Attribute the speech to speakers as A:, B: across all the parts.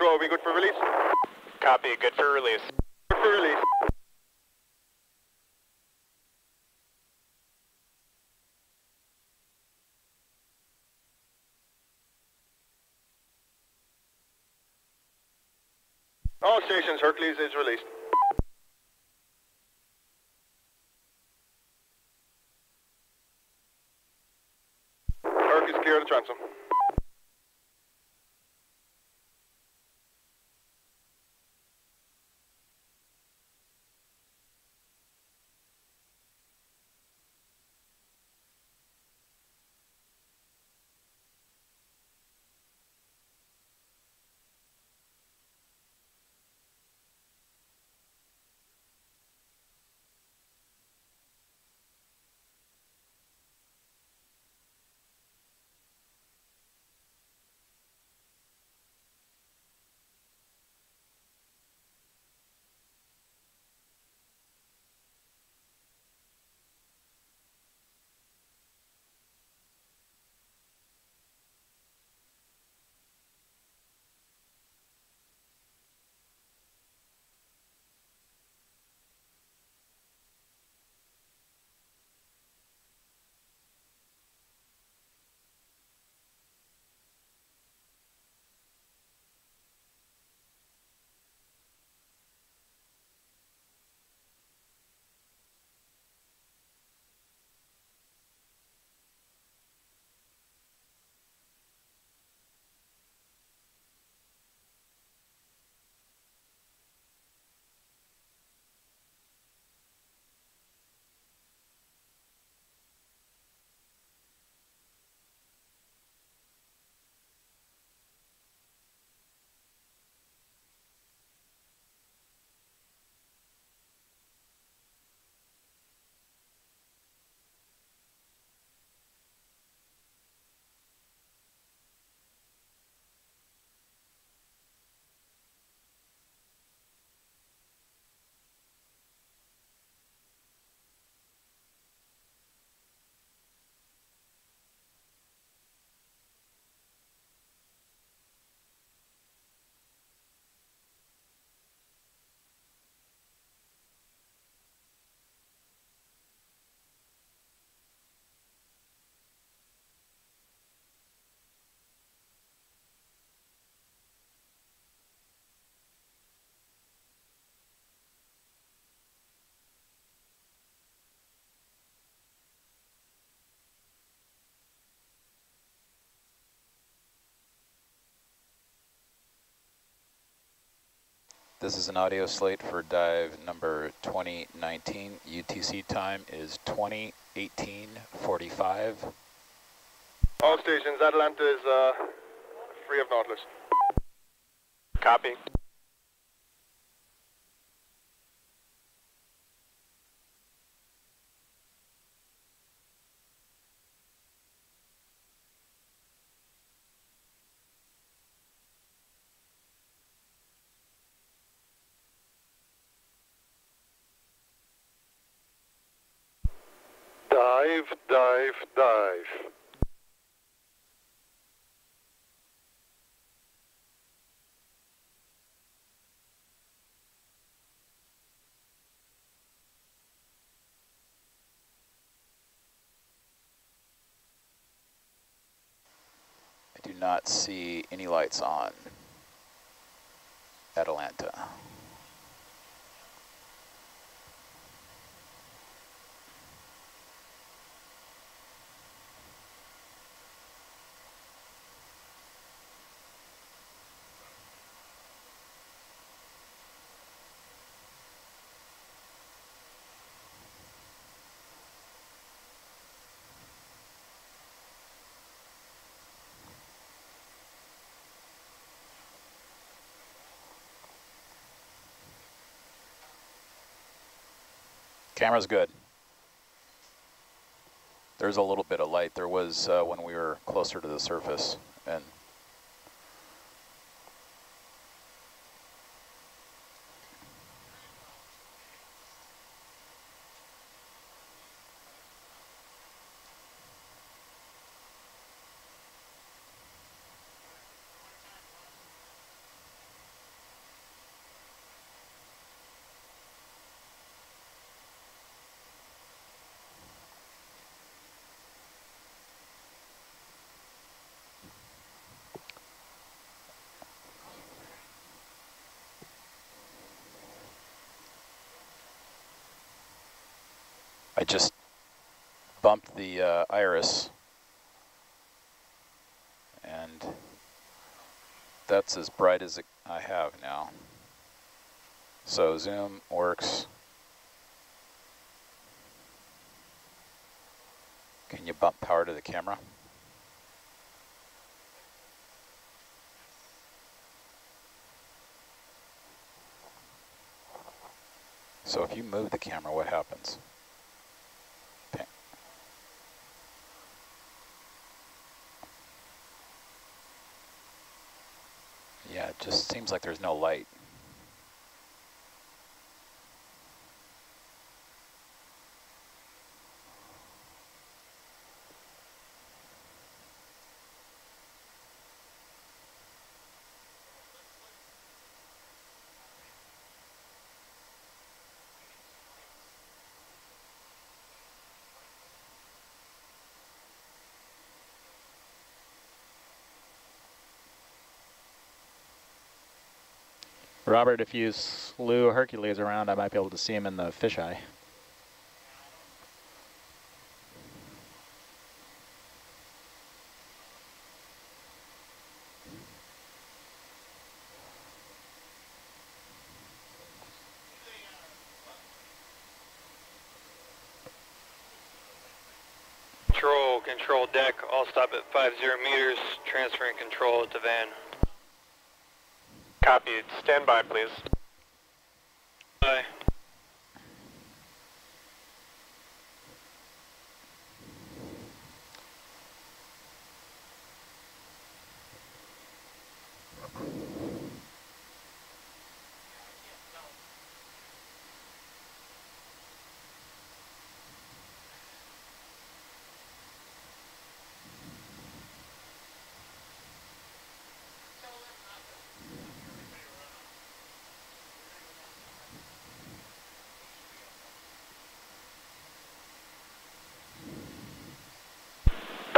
A: Flow, we good for release?
B: Copy, good for release.
A: Good for release. All stations, Hercules is released. Herc is clear of the transom.
C: This is an audio slate for dive number 2019. UTC time is 2018.45.
A: All stations, Atalanta is uh, free of Nautilus.
B: Copy.
A: Dive, dive, dive.
C: I do not see any lights on Atalanta. Camera's good. There's a little bit of light. There was uh, when we were closer to the surface. and I just bumped the uh, iris and that's as bright as it, I have now. So zoom works. Can you bump power to the camera? So if you move the camera, what happens? Yeah, it just seems like there's no light.
D: Robert, if you slew Hercules around, I might be able to see him in the fisheye.
E: Control, control deck, all stop at 50 meters, transferring control to van.
B: Copied. Stand by, please.
E: Bye.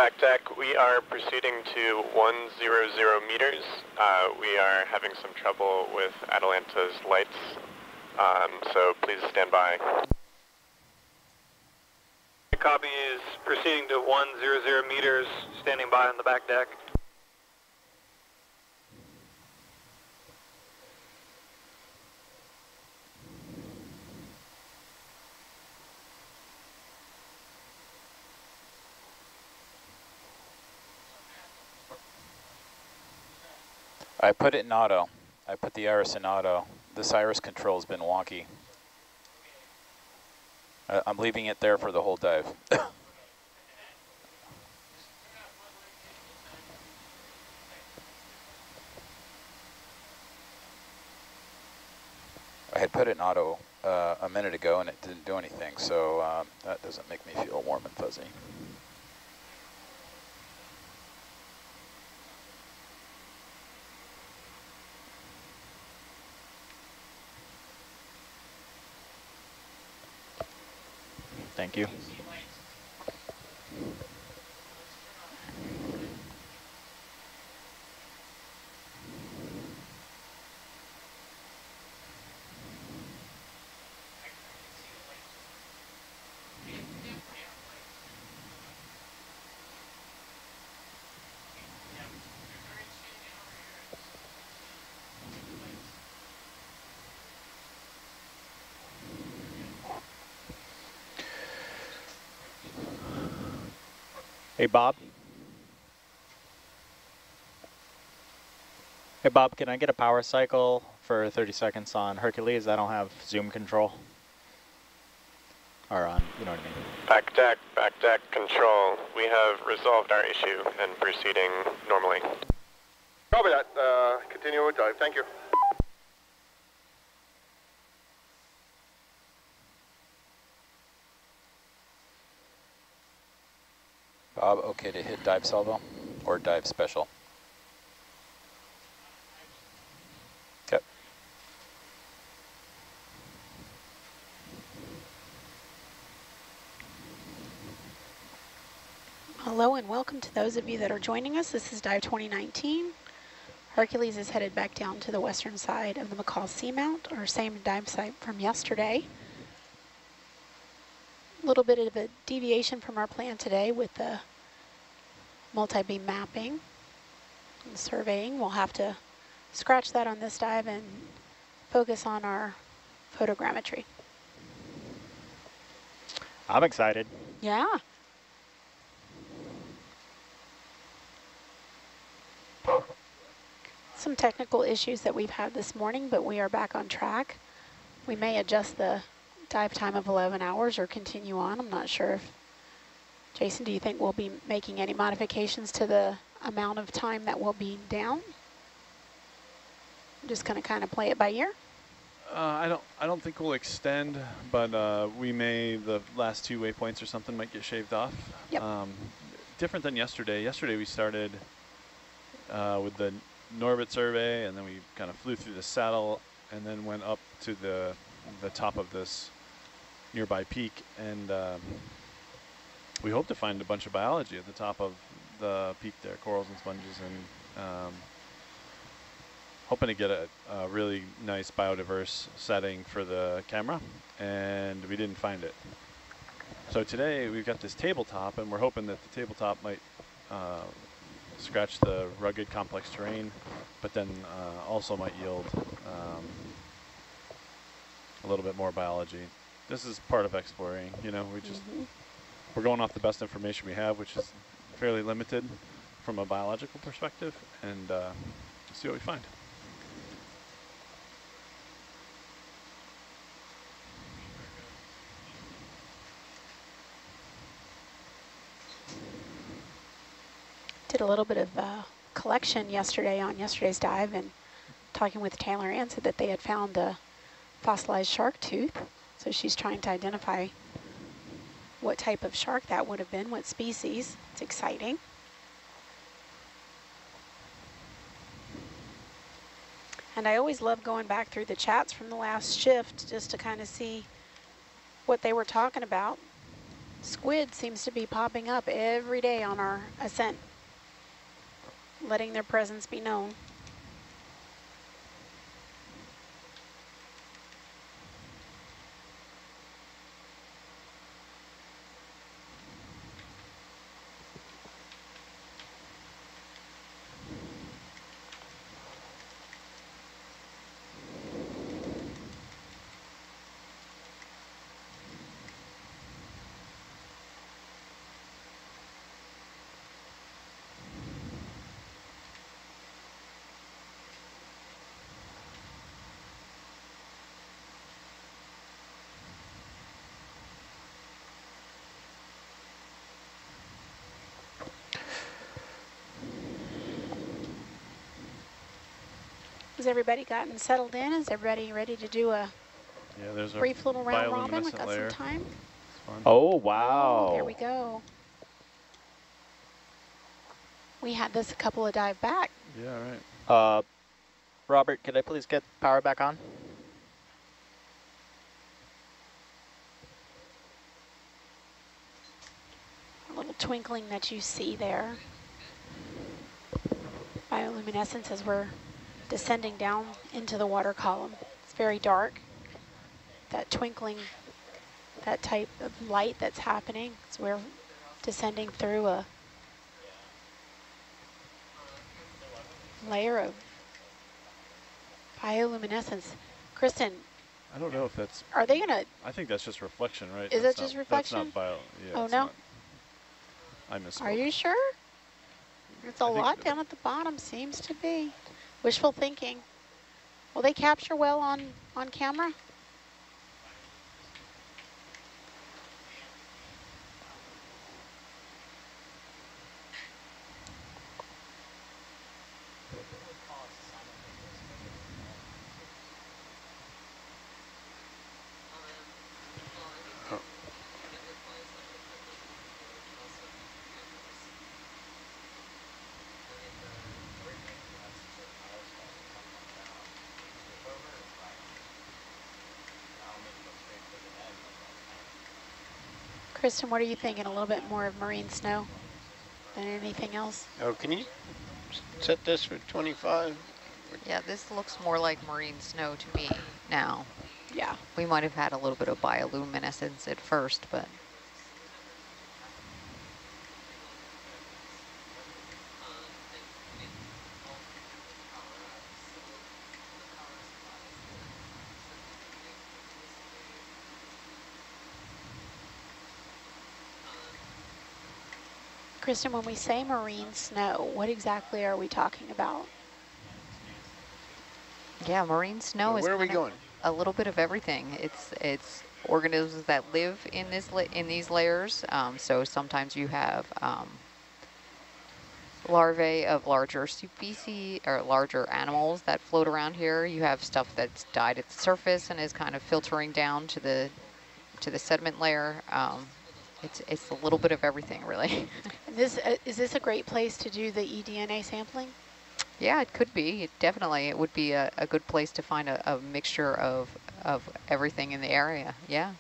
B: Back deck, we are proceeding to 100 meters. Uh, we are having some trouble with Atalanta's lights, um, so please stand by.
E: Copy is proceeding to 100 meters, standing by on the back deck.
C: I put it in auto. I put the iris in auto. This iris control has been wonky. I, I'm leaving it there for the whole dive. I had put it in auto uh, a minute ago and it didn't do anything, so um, that doesn't make me feel warm and fuzzy.
D: Thank you. Hey, Bob. Hey, Bob, can I get a power cycle for 30 seconds on Hercules? I don't have zoom control. Or on, you know what I mean.
B: Back deck, back deck, control. We have resolved our issue and proceeding normally.
A: Copy that. Uh, continue with dive. Thank you.
C: Bob, okay to hit dive salvo or dive special?
F: Hello and welcome to those of you that are joining us. This is Dive 2019. Hercules is headed back down to the western side of the McCall Seamount, our same dive site from yesterday. A little bit of a deviation from our plan today with the multi-beam mapping and surveying. We'll have to scratch that on this dive and focus on our photogrammetry.
D: I'm excited.
F: Yeah. Some technical issues that we've had this morning, but we are back on track. We may adjust the dive time of 11 hours or continue on. I'm not sure if, Jason, do you think we'll be making any modifications to the amount of time that we'll be down? I'm just going to kind of play it by ear.
G: Uh, I don't. I don't think we'll extend, but uh, we may. The last two waypoints or something might get shaved off.
F: Yep.
G: Um, different than yesterday. Yesterday we started uh, with the Norbit survey, and then we kind of flew through the saddle, and then went up to the the top of this nearby peak, and um, we hope to find a bunch of biology at the top of the peak there, corals and sponges, and um, hoping to get a, a, really nice biodiverse setting for the camera, and we didn't find it. So today we've got this tabletop, and we're hoping that the tabletop might uh, scratch the rugged complex terrain, but then uh, also might yield um, a little bit more biology. This is part of exploring, you know, we just, mm -hmm. We're going off the best information we have, which is fairly limited from a biological perspective, and uh, see what we find.
F: did a little bit of uh, collection yesterday on yesterday's dive and talking with Taylor Ann said that they had found a fossilized shark tooth. So she's trying to identify what type of shark that would have been, what species. It's exciting. And I always love going back through the chats from the last shift just to kind of see what they were talking about. Squid seems to be popping up every day on our ascent letting their presence be known. Has everybody gotten settled in? Is everybody ready to do a
G: yeah, there's
F: brief little round robin? We've got layer. some time.
D: Oh, wow.
F: Oh, there we go. We had this a couple of dive back.
G: Yeah, right.
D: Uh, Robert, could I please get power back on?
F: A little twinkling that you see there. Bioluminescence as we're descending down into the water column. It's very dark. That twinkling, that type of light that's happening, so we're descending through a layer of bioluminescence. Kristen.
G: I don't know if that's...
F: Are they going to...
G: I think that's just reflection, right?
F: Is
G: that's
F: that just
G: not,
F: reflection?
G: That's not bio... Yeah,
F: oh, no?
G: Not, I missed.
F: Are you sure? It's a lot down at the bottom, seems to be. Wishful thinking. Will they capture well on, on camera? Kristen, what are you thinking? A little bit more of marine snow than anything else?
H: Oh, can you set this for 25?
I: Yeah, this looks more like marine snow to me now.
F: Yeah.
I: We might have had a little bit of bioluminescence at first, but
F: Kristen, when we say marine snow, what exactly are we talking about?
I: Yeah, marine snow is
H: Where are we
I: of
H: going?
I: a little bit of everything. It's it's organisms that live in this in these layers. Um, so sometimes you have um, larvae of larger species or larger animals that float around here. You have stuff that's died at the surface and is kind of filtering down to the to the sediment layer. Um, it's it's a little bit of everything, really.
F: This uh, Is this a great place to do the eDNA sampling?
I: Yeah, it could be. It definitely, it would be a, a good place to find a, a mixture of, of everything in the area. Yeah.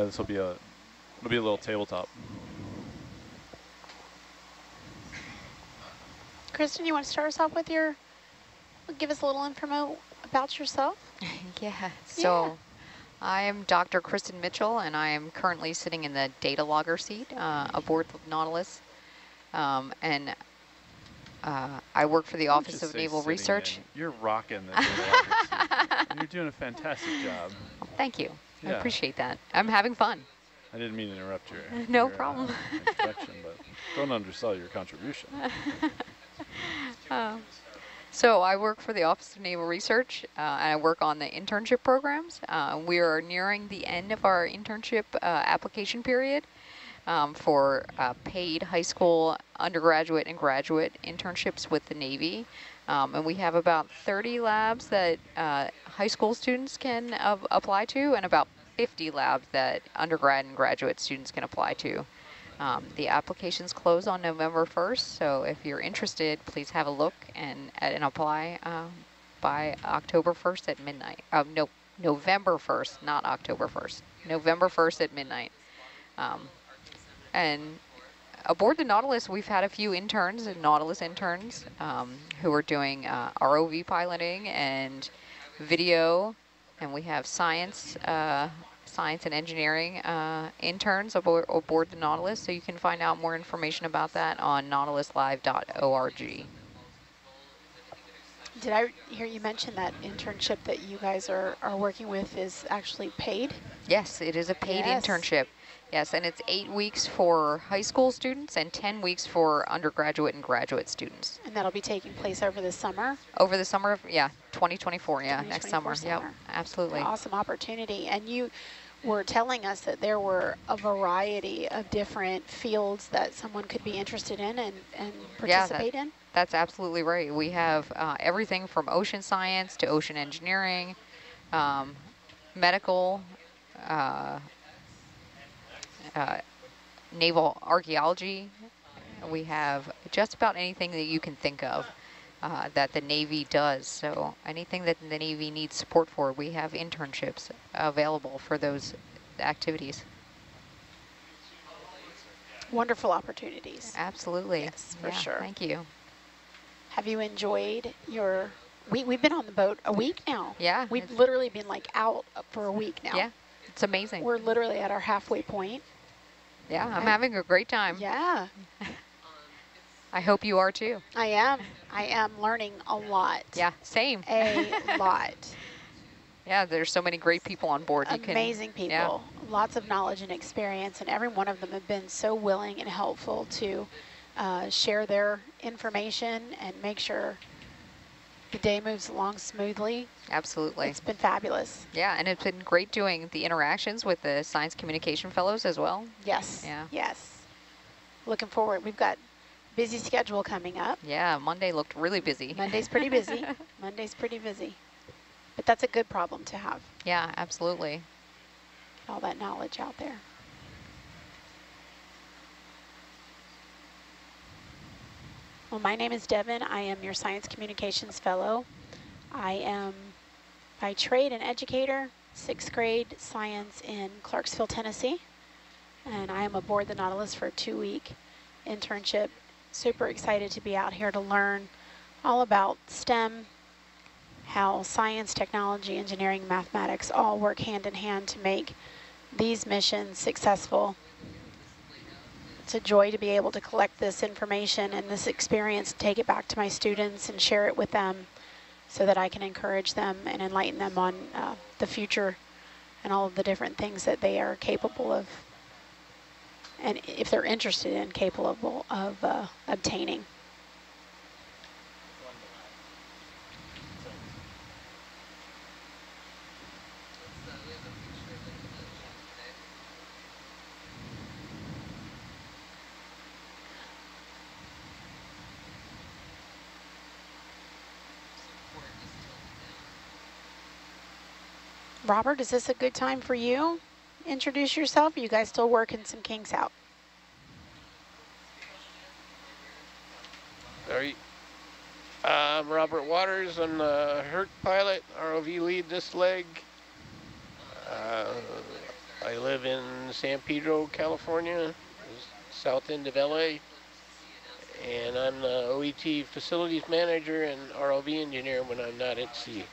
G: Yeah, this will be a it'll be a little tabletop.
F: Kristen, you want to start us off with your, give us a little info about yourself?
I: yeah. So I am Dr. Kristen Mitchell, and I am currently sitting in the data logger seat uh, aboard the Nautilus. Um, and uh, I work for the
G: Don't
I: Office of Naval Research.
G: in. You're rocking the data logger seat. and You're doing a fantastic job.
I: Thank you. I appreciate that. I'm having fun.
G: I didn't mean to interrupt your,
I: No
G: your, uh,
I: problem.
G: introduction, but don't undersell your contribution.
I: Um, so I work for the Office of Naval Research, uh, and I work on the internship programs. Uh, we are nearing the end of our internship uh, application period um, for uh, paid high school undergraduate and graduate internships with the Navy. Um, and we have about 30 labs that uh, high school students can uh, apply to and about 50 labs that undergrad and graduate students can apply to. Um, the applications close on November 1st, so if you're interested, please have a look and, and apply um, by October 1st at midnight. Uh, no, November 1st, not October 1st. November 1st at midnight. Um, and aboard the Nautilus, we've had a few interns Nautilus interns um, who are doing uh, ROV piloting and video, and we have science uh, science and engineering uh, interns aboard, aboard the Nautilus. So you can find out more information about that on nautiluslive.org.
F: Did I hear you mention that internship that you guys are, are working with is actually paid?
I: Yes, it is a paid
F: Yes.
I: internship. Yes, and it's eight weeks for high school students and 10 weeks for undergraduate and graduate students.
F: And that'll be taking place over the summer?
I: Over the summer of, yeah, 2024, yeah, next
F: 2024
I: summer. Yep,
F: summer.
I: absolutely.
F: Awesome opportunity. And you were telling us that there were a variety of different fields that someone could be interested in and, and
I: Yeah, that-
F: participate in?
I: That's absolutely right. We have uh, everything from ocean science to ocean engineering, um, medical, uh, uh, naval archaeology. We have just about anything that you can think of uh, that the Navy does. So anything that the Navy needs support for, we have internships available for those activities.
F: Wonderful opportunities.
I: Absolutely.
F: Yes, for
I: Yeah,
F: sure.
I: Thank you.
F: Have you enjoyed your, we, we've been on the boat a week now.
I: Yeah.
F: We've literally been like out for a week now.
I: Yeah, it's amazing.
F: We're literally at our halfway point.
I: Yeah, I'm having a great time.
F: Yeah,
I: I hope you are too.
F: I am. I am learning a lot.
I: Yeah, same.
F: A lot.
I: Yeah, there's so many great people on board. You can,
F: Amazing people.
I: yeah.
F: Lots of knowledge and experience, and every one of them have been so willing and helpful to uh, share their information and make sure the day moves along smoothly.
I: Absolutely.
F: It's been fabulous.
I: yeah, and it's been great doing the interactions with the Science Communication Fellows as well.
F: Yes.
I: Yeah.
F: Yes. Looking forward. We've got busy schedule coming up.
I: Yeah, Monday looked really busy.
F: Monday's pretty busy. Monday's pretty busy. But that's a good problem to have,
I: yeah, absolutely.
F: Get all that knowledge out there. Well, my name is Devin. I am your Science Communications Fellow. I am by trade an educator, sixth grade science in Clarksville, Tennessee. And I am aboard the Nautilus for a two-week internship. Super excited to be out here to learn all about STEM, how science, technology, engineering, mathematics all work hand in hand to make these missions successful. It's a joy to be able to collect this information and this experience, take it back to my students and share it with them so that I can encourage them and enlighten them on uh, the future and all of the different things that they are capable of and if they're interested in, capable of uh, obtaining. Robert, is this a good time for you? Introduce yourself. Are you guys still working some kinks out?
H: Sorry. I'm Robert Waters. I'm the Herc pilot, ROV lead this leg. Uh, I live in San Pedro, California, south end of LA. And I'm the OET facilities manager and ROV engineer when I'm not at sea.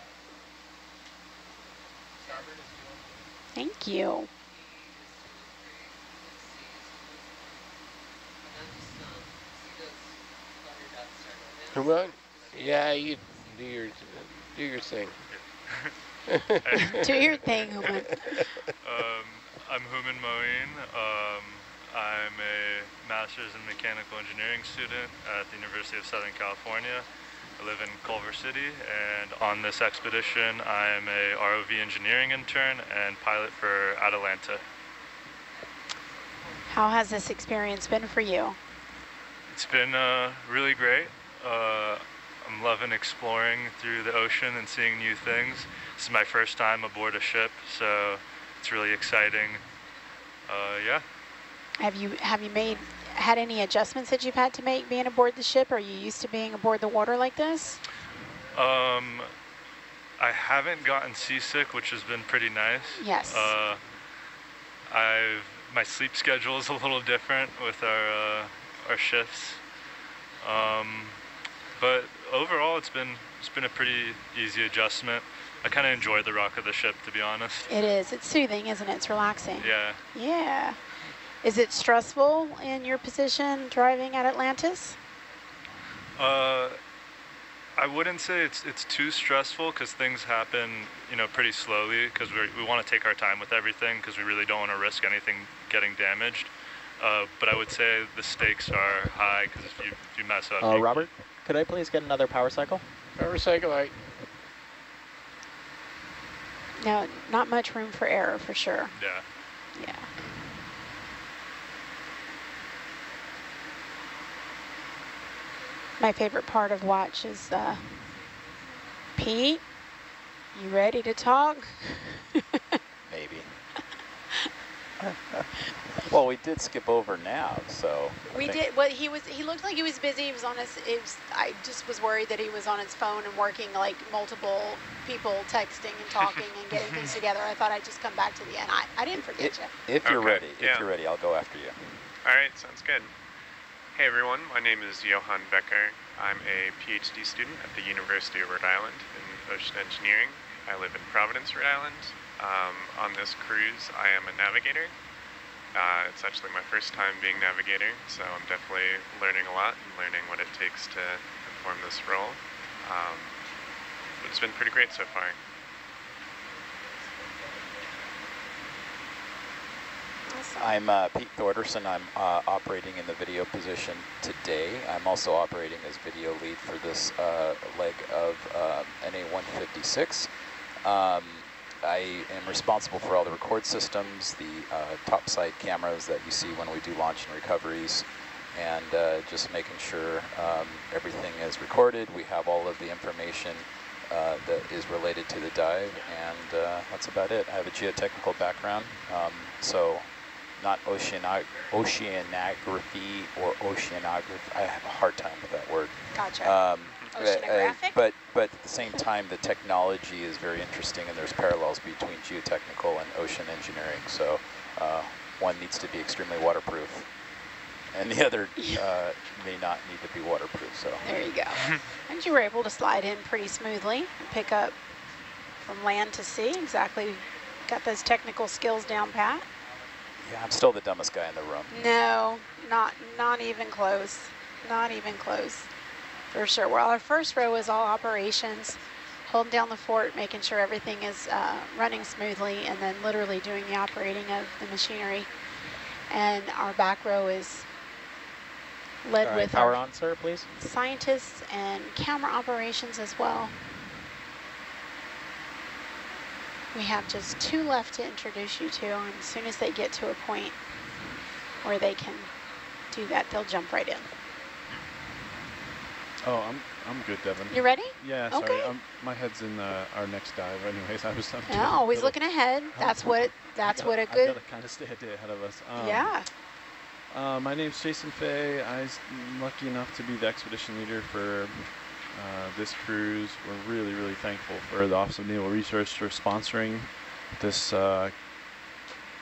F: Thank you.
H: Come. Yeah, you do your do your thing.
F: do your thing, Human.
J: Um, I'm Human Moeen. Um, I'm a master's in mechanical engineering student at the University of Southern California. I live in Culver City, and on this expedition, I am a ROV engineering intern and pilot for Atalanta.
F: How has this experience been for you?
J: It's been uh, really great. Uh, I'm loving exploring through the ocean and seeing new things. This is my first time aboard a ship, so it's really exciting. Uh, yeah.
F: Have you have you made had any adjustments that you've had to make being aboard the ship? Are you used to being aboard the water like this?
J: Um, I haven't gotten seasick, which has been pretty nice.
F: Yes.
J: Uh, I've my sleep schedule is a little different with our uh, our shifts. Um, but overall, it's been it's been a pretty easy adjustment. I kind of enjoy the rock of the ship, to be honest.
F: It is. It's soothing, isn't it? It's relaxing.
J: Yeah.
F: Yeah. Is it stressful in your position driving at Atalanta?
J: Uh, I wouldn't say it's it's too stressful because things happen, you know, pretty slowly because we we want to take our time with everything because we really don't want to risk anything getting damaged. Uh, but I would say the stakes are high because if you if you mess up.
D: Uh,
J: you-
D: Robert, could I please get another power cycle?
H: Power cycle light.
F: No, not much room for error for sure.
J: Yeah.
F: Yeah. My favorite part of watch is uh, Pete. You ready to talk?
C: Maybe. well, we did skip over nav, so.
F: We did. Well, he was. He looked like he was busy. He was on his. It was, I just was worried that he was on his phone and working like multiple people texting and talking and getting things together. I thought I'd just come back to the end. I, I didn't forget
C: If,
F: you.
C: if you're
B: Okay,
C: ready, if you're ready, I'll go after you.
B: All right, sounds good. Hey everyone, my name is Johan Becker. I'm a PhD student at the University of Rhode Island in ocean engineering. I live in Providence, Rhode Island. Um, on this cruise, I am a navigator. Uh, it's actually my first time being navigator, so I'm definitely learning a lot and learning what it takes to perform this role. Um, but it's been pretty great so far.
F: Awesome.
C: I'm uh, Pete Thorderson. I'm uh, operating in the video position today. I'm also operating as video lead for this uh, leg of uh, NA-156. Um, I am responsible for all the record systems, the uh, topside cameras that you see when we do launch and recoveries, and uh, just making sure um, everything is recorded. We have all of the information uh, that is related to the dive, and uh, that's about it. I have a geotechnical background, um, so not oceanog oceanography or oceanography. I have a hard time with that word.
F: Gotcha.
C: Um, Uh, uh, but but at the same time, the technology is very interesting, and there's parallels between geotechnical and ocean engineering. So uh, one needs to be extremely waterproof, and the other uh, may not need to be waterproof. So
F: There you go. and you were able to slide in pretty smoothly and pick up from land to sea. Exactly. Got those technical skills down pat.
C: yeah, I'm still the dumbest guy in the room.
F: No, not not even close. Not even close. For sure. Well, our first row is all operations, holding down the fort, making sure everything is uh, running smoothly, and then literally doing the operating of the machinery. And our back row is led
D: right,
F: with
D: power
F: our
D: on, sir, please.
F: scientists and camera operations as well. We have just two left to introduce you to, and as soon as they get to a point where they can do that, they'll jump right in.
G: Oh, I'm I'm good, Devin.
F: You ready?
G: Yeah, sorry.
F: Okay.
G: I'm, my head's in uh, our next dive. Anyways, I was. I'm doing
F: Yeah,
G: a
F: always looking ahead. That's what that's what a
G: I've
F: good
G: got to kind of stay a day ahead of us. Um,
F: yeah.
G: Uh, my name's Jason Fay. I'm lucky enough to be the expedition leader for uh, this cruise. We're really, really thankful for the Office of Naval Research for sponsoring this uh,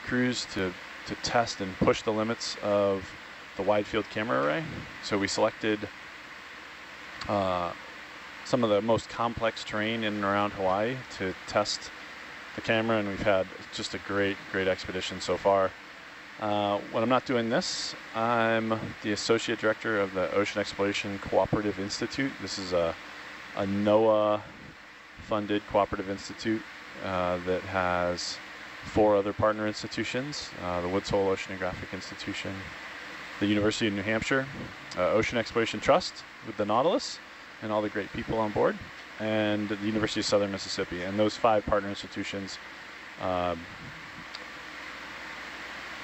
G: cruise to, to test and push the limits of the wide field camera array. So we selected uh, some of the most complex terrain in and around Hawaii to test the camera, and we've had just a great, great expedition so far. Uh, when I'm not doing this, I'm the Associate Director of the Ocean Exploration Cooperative Institute. This is a, a NOAA-funded cooperative institute uh, that has four other partner institutions, uh, the Woods Hole Oceanographic Institution, the University of New Hampshire, uh, Ocean Exploration Trust with the Nautilus, and all the great people on board, and the University of Southern Mississippi. And those five partner institutions um,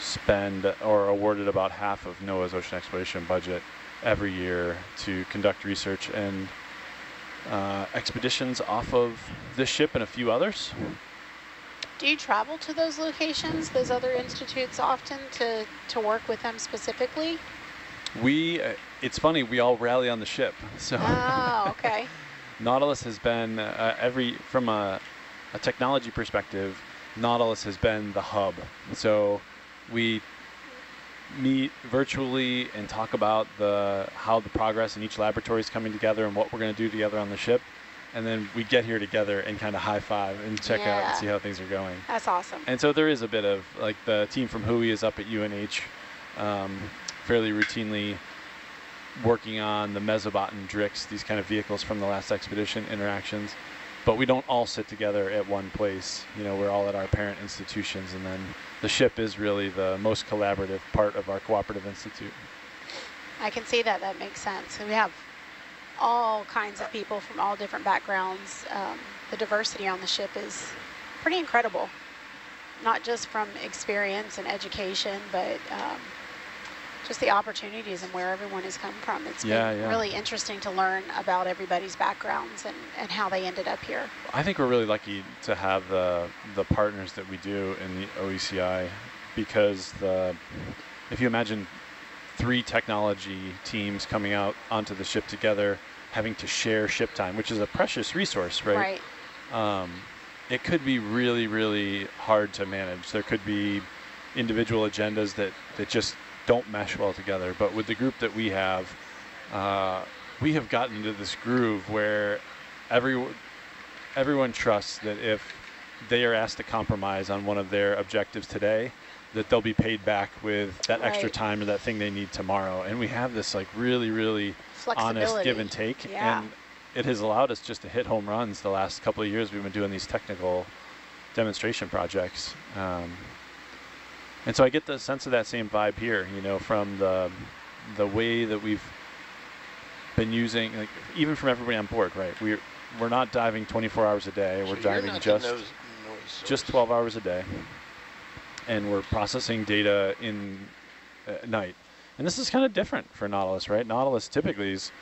G: spend or awarded about half of NOAA's ocean exploration budget every year to conduct research and uh, expeditions off of this ship and a few others.
F: Do you travel to those locations, those other institutes often to to work with them specifically?
G: We, it's funny, we all rally on the ship. So
F: Oh, okay.
G: Nautilus has been uh, every from a, a technology perspective. Nautilus has been the hub. So we meet virtually and talk about the how the progress in each laboratory is coming together and what we're going to do together on the ship. And then we get here together and kind of high five and check out and see how things are going.
F: That's awesome.
G: And so there is a bit of like the team from WHOI is up at UNH um, fairly routinely working on the Mesobot and Drix, these kind of vehicles from the last expedition interactions. But we don't all sit together at one place. You know, we're all at our parent institutions, and then the ship is really the most collaborative part of our cooperative institute.
F: I can see that. That makes sense. We have all kinds of people from all different backgrounds. Um, the diversity on the ship is pretty incredible. Not just from experience and education, but um, just the opportunities and where everyone has come from. It's
G: Yeah,
F: been
G: yeah.
F: really interesting to learn about everybody's backgrounds and, and how they ended up here.
G: I think we're really lucky to have the the partners that we do in the OECI because the if you imagine three technology teams coming out onto the ship together having to share ship time, which is a precious resource, right? Um, it could be really, really hard to manage. There could be individual agendas that, that just don't mesh well together. But with the group that we have, uh, we have gotten into this groove where every, everyone trusts that if they are asked to compromise on one of their objectives today, that they'll be paid back with that extra time or that thing they need tomorrow. And we have this like really, really honest give and take.
F: Yeah.
G: And it has allowed us just to hit home runs the last couple of years. We've been doing these technical demonstration projects. Um, and so I get the sense of that same vibe here, you know, from the the way that we've been using, like even from everybody on board, right? We're we're not diving 24 hours a day.
H: So
G: We're
H: you're
G: diving just just 12 hours a day, and we're processing data in at night. And this is kind of different for Nautilus, right? Nautilus typically is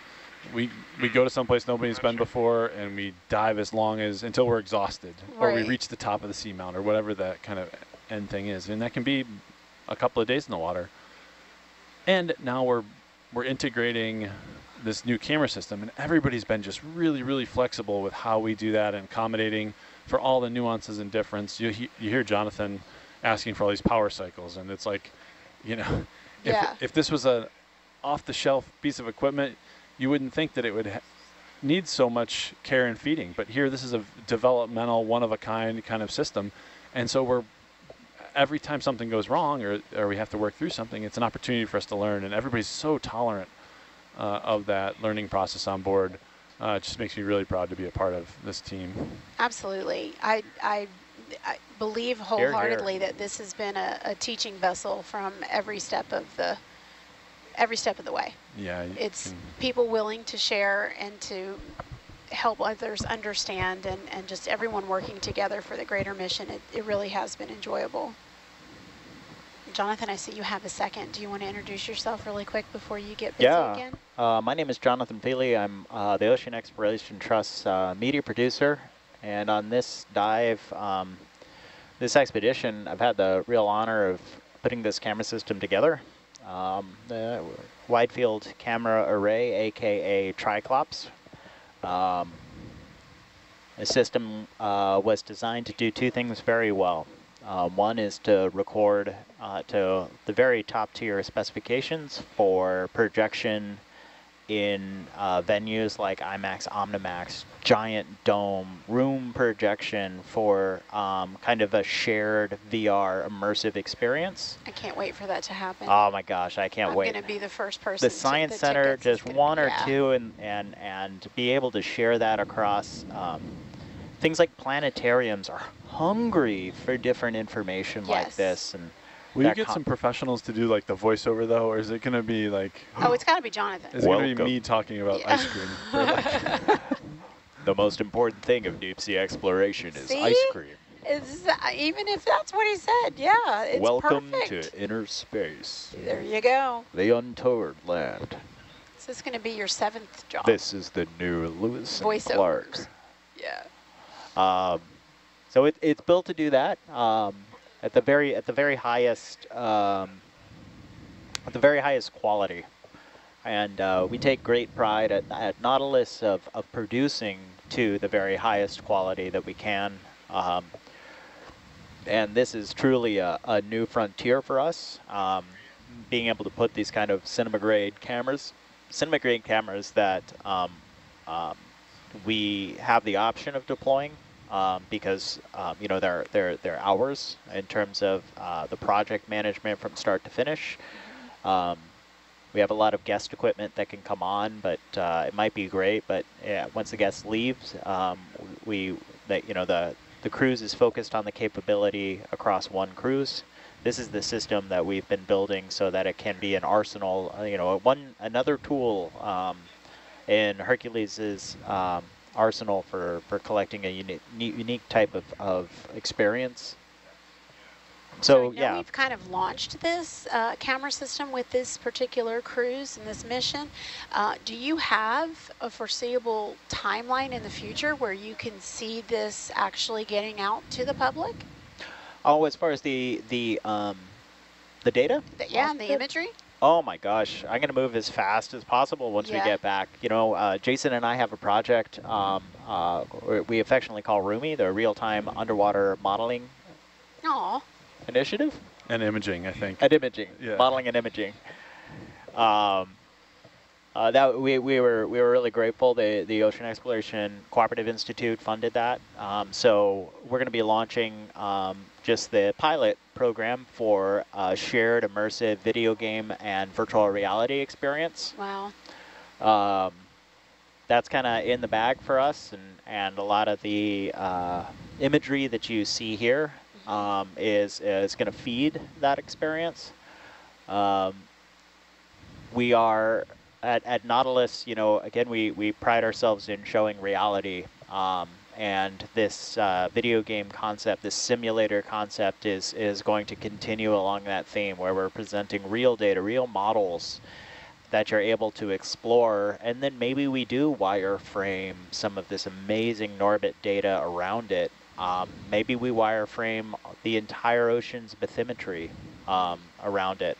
G: we we go to someplace nobody's been before, and we dive as long as until we're exhausted, or we reach the top of the seamount, or whatever that kind of end thing is, and that can be a couple of days in the water. And now we're we're integrating this new camera system, and everybody's been just really, really flexible with how we do that and accommodating for all the nuances and difference. You, he- you hear Jonathan asking for all these power cycles, and it's like, you know, if,
F: Yeah.
G: if this was a off-the-shelf piece of equipment, you wouldn't think that it would ha- need so much care and feeding. But here, this is a developmental, one-of-a-kind kind of system, and so we're every time something goes wrong or, or we have to work through something, it's an opportunity for us to learn. And everybody's so tolerant uh, of that learning process on board. Uh, it just makes me really proud to be a part of this team.
F: Absolutely. I, I, I believe
D: here.
F: wholeheartedly that this has been a, a teaching vessel from every step of the every step of the way.
G: Yeah,
F: It's people willing to share and to help others understand and, and just everyone working together for the greater mission. It, it really has been enjoyable. Jonathan, I see you have a second. Do you want to introduce yourself really quick before you get busy
D: Yeah.
F: again?
D: Uh, my name is Jonathan Feely. I'm uh, the Ocean Exploration Trust uh, media producer. And on this dive, um, this expedition, I've had the real honor of putting this camera system together. Um, the wide field camera array, aka Triclops. Um, the system uh, was designed to do two things very well. Uh, one is to record uh, to the very top tier specifications for projection in uh, venues like IMAX, Omnimax, giant dome, room projection for um, kind of a shared VR immersive experience.
F: I can't wait for that to happen.
D: Oh my gosh, I can't
F: I'm
D: wait
F: going to be the first person.
D: the science
F: the
D: center just one or
F: yeah.
D: two and and and be able to share that across um, things like planetariums are hungry for different information like this and
G: Will you get
D: con-
G: some professionals to do like the voiceover though, or is it going to be like?
F: Oh, it's got to be Jonathan.
G: Is it going to be me talking about
F: Yeah.
G: ice cream? Like-
D: the most important thing of deep sea exploration is
F: See?
D: ice cream
F: It's, uh, even if that's what he said, yeah, it's
D: welcome
F: perfect.
D: to inner space
F: There you go.
D: the untoward land
F: Is this going to be your seventh job?
D: this is the new lewis and
F: Voiceovers.
D: clark
F: Yeah.
D: Um, so it, it's built to do that um, at the very at the very highest um, at the very highest quality, and uh, we take great pride at, at Nautilus of, of producing to the very highest quality that we can. Um, and this is truly a, a new frontier for us, um, being able to put these kind of cinema grade cameras, cinema grade cameras that um, um, we have the option of deploying um, because um, you know they're they're they're hours in terms of uh, the project management from start to finish. Um, we have a lot of guest equipment that can come on, but uh, it might be great. But yeah, once the guest leaves, um, we that you know the the cruise is focused on the capability across one cruise. This is the system that we've been building so that it can be an arsenal. You know, one another tool um, in Hercules's arsenal for, for collecting a unique, unique type of, of experience. So,
F: know
D: yeah,
F: We've kind of launched this uh, camera system with this particular cruise and this mission. Uh, do you have a foreseeable timeline in the future where you can see this actually getting out to the public?
D: oh, as far as the the um, the data,
F: The- yeah, and the imagery?
D: Oh my gosh, I'm going to move as fast as possible once
F: Yeah.
D: we get back. You know, uh, Jason and I have a project um, uh, we affectionately call RUMI, the Real-Time Underwater Modeling
F: Aw,
D: Initiative.
G: and imaging, I think.
D: And imaging,
G: Yeah.
D: modeling and imaging. Um, uh, that we, we were we were really grateful. The the Ocean Exploration Cooperative Institute funded that. Um, so we're going to be launching um, just the pilot program for a shared immersive video game and virtual reality experience.
F: wow.
D: Um, that's kind of in the bag for us, and and a lot of the uh, imagery that you see here um, is is going to feed that experience. Um, we are at, at Nautilus, you know, again, we, we pride ourselves in showing reality. Um, and this uh, video game concept, this simulator concept is, is going to continue along that theme where we're presenting real data, real models that you're able to explore. And then maybe we do wireframe some of this amazing Norbit data around it. Um, maybe we wireframe the entire ocean's bathymetry um, around it.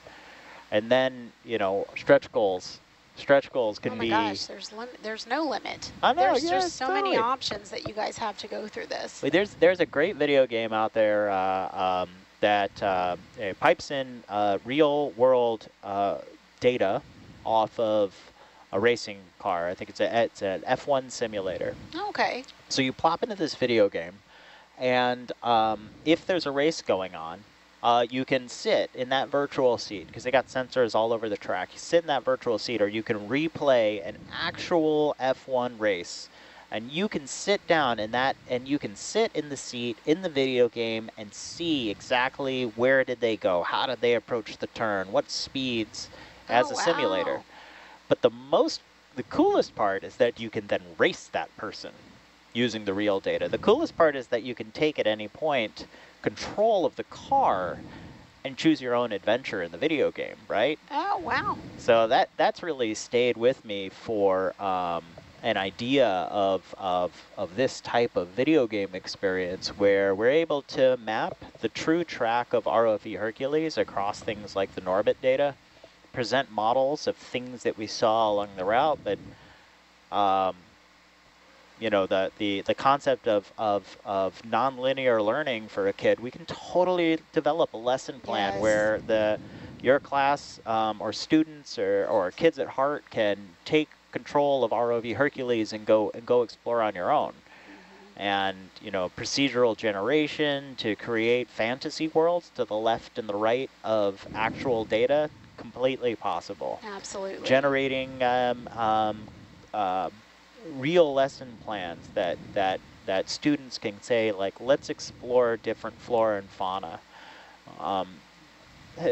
D: And then, you know, stretch goals Stretch goals can be
F: oh my
D: be.
F: gosh, there's lim there's no limit.
D: I know,
F: There's
D: yeah,
F: just so many options that you guys have to go through this.
D: Wait, there's there's a great video game out there uh, um, that uh, pipes in uh, real world uh, data off of a racing car. I think it's a it's an F1 simulator.
F: Okay.
D: So you plop into this video game, and um, if there's a race going on, uh, you can sit in that virtual seat because they got sensors all over the track. You sit in that virtual seat, or you can replay an actual F1 race, and you can sit down in that, and you can sit in the seat in the video game and see exactly where did they go, how did they approach the turn, what speeds, as
F: Oh,
D: a simulator. But the most, the coolest part is that you can then race that person using the real data. The coolest part is that you can take at any point control of the car and choose your own adventure in the video game, right?
F: Oh wow.
D: So that that's really stayed with me for um, an idea of, of of this type of video game experience where we're able to map the true track of ROV Hercules across things like the Norbit data, present models of things that we saw along the route, but um, you know the, the the concept of of of nonlinear learning for a kid, we can totally develop a lesson plan
F: Yes.
D: where the your class um, or students or, or kids at heart can take control of ROV Hercules and go and go explore on your own. And you know procedural generation to create fantasy worlds to the left and the right of actual data, completely possible
F: Absolutely.
D: generating um, um, uh, real lesson plans that that that students can say like let's explore different flora and fauna. Um,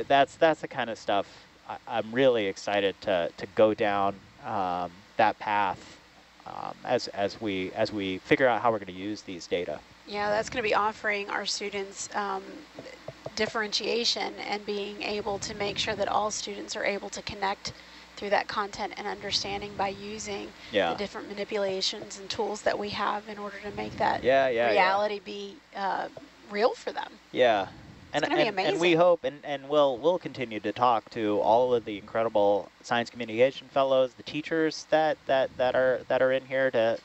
D: that's that's the kind of stuff I, I'm really excited to to go down um, that path um, as as we as we figure out how we're going to use these data.
F: Yeah, that's going to be offering our students um, differentiation and being able to make sure that all students are able to connect through that content and understanding by using
D: yeah
F: the different manipulations and tools that we have in order to make that
D: yeah yeah
F: reality be uh, real for them.
D: Yeah. And,
F: gonna be
D: and, and we hope, and, and we'll, we'll continue to talk to all of the incredible science communication fellows, the teachers that, that, that, are, that are in here to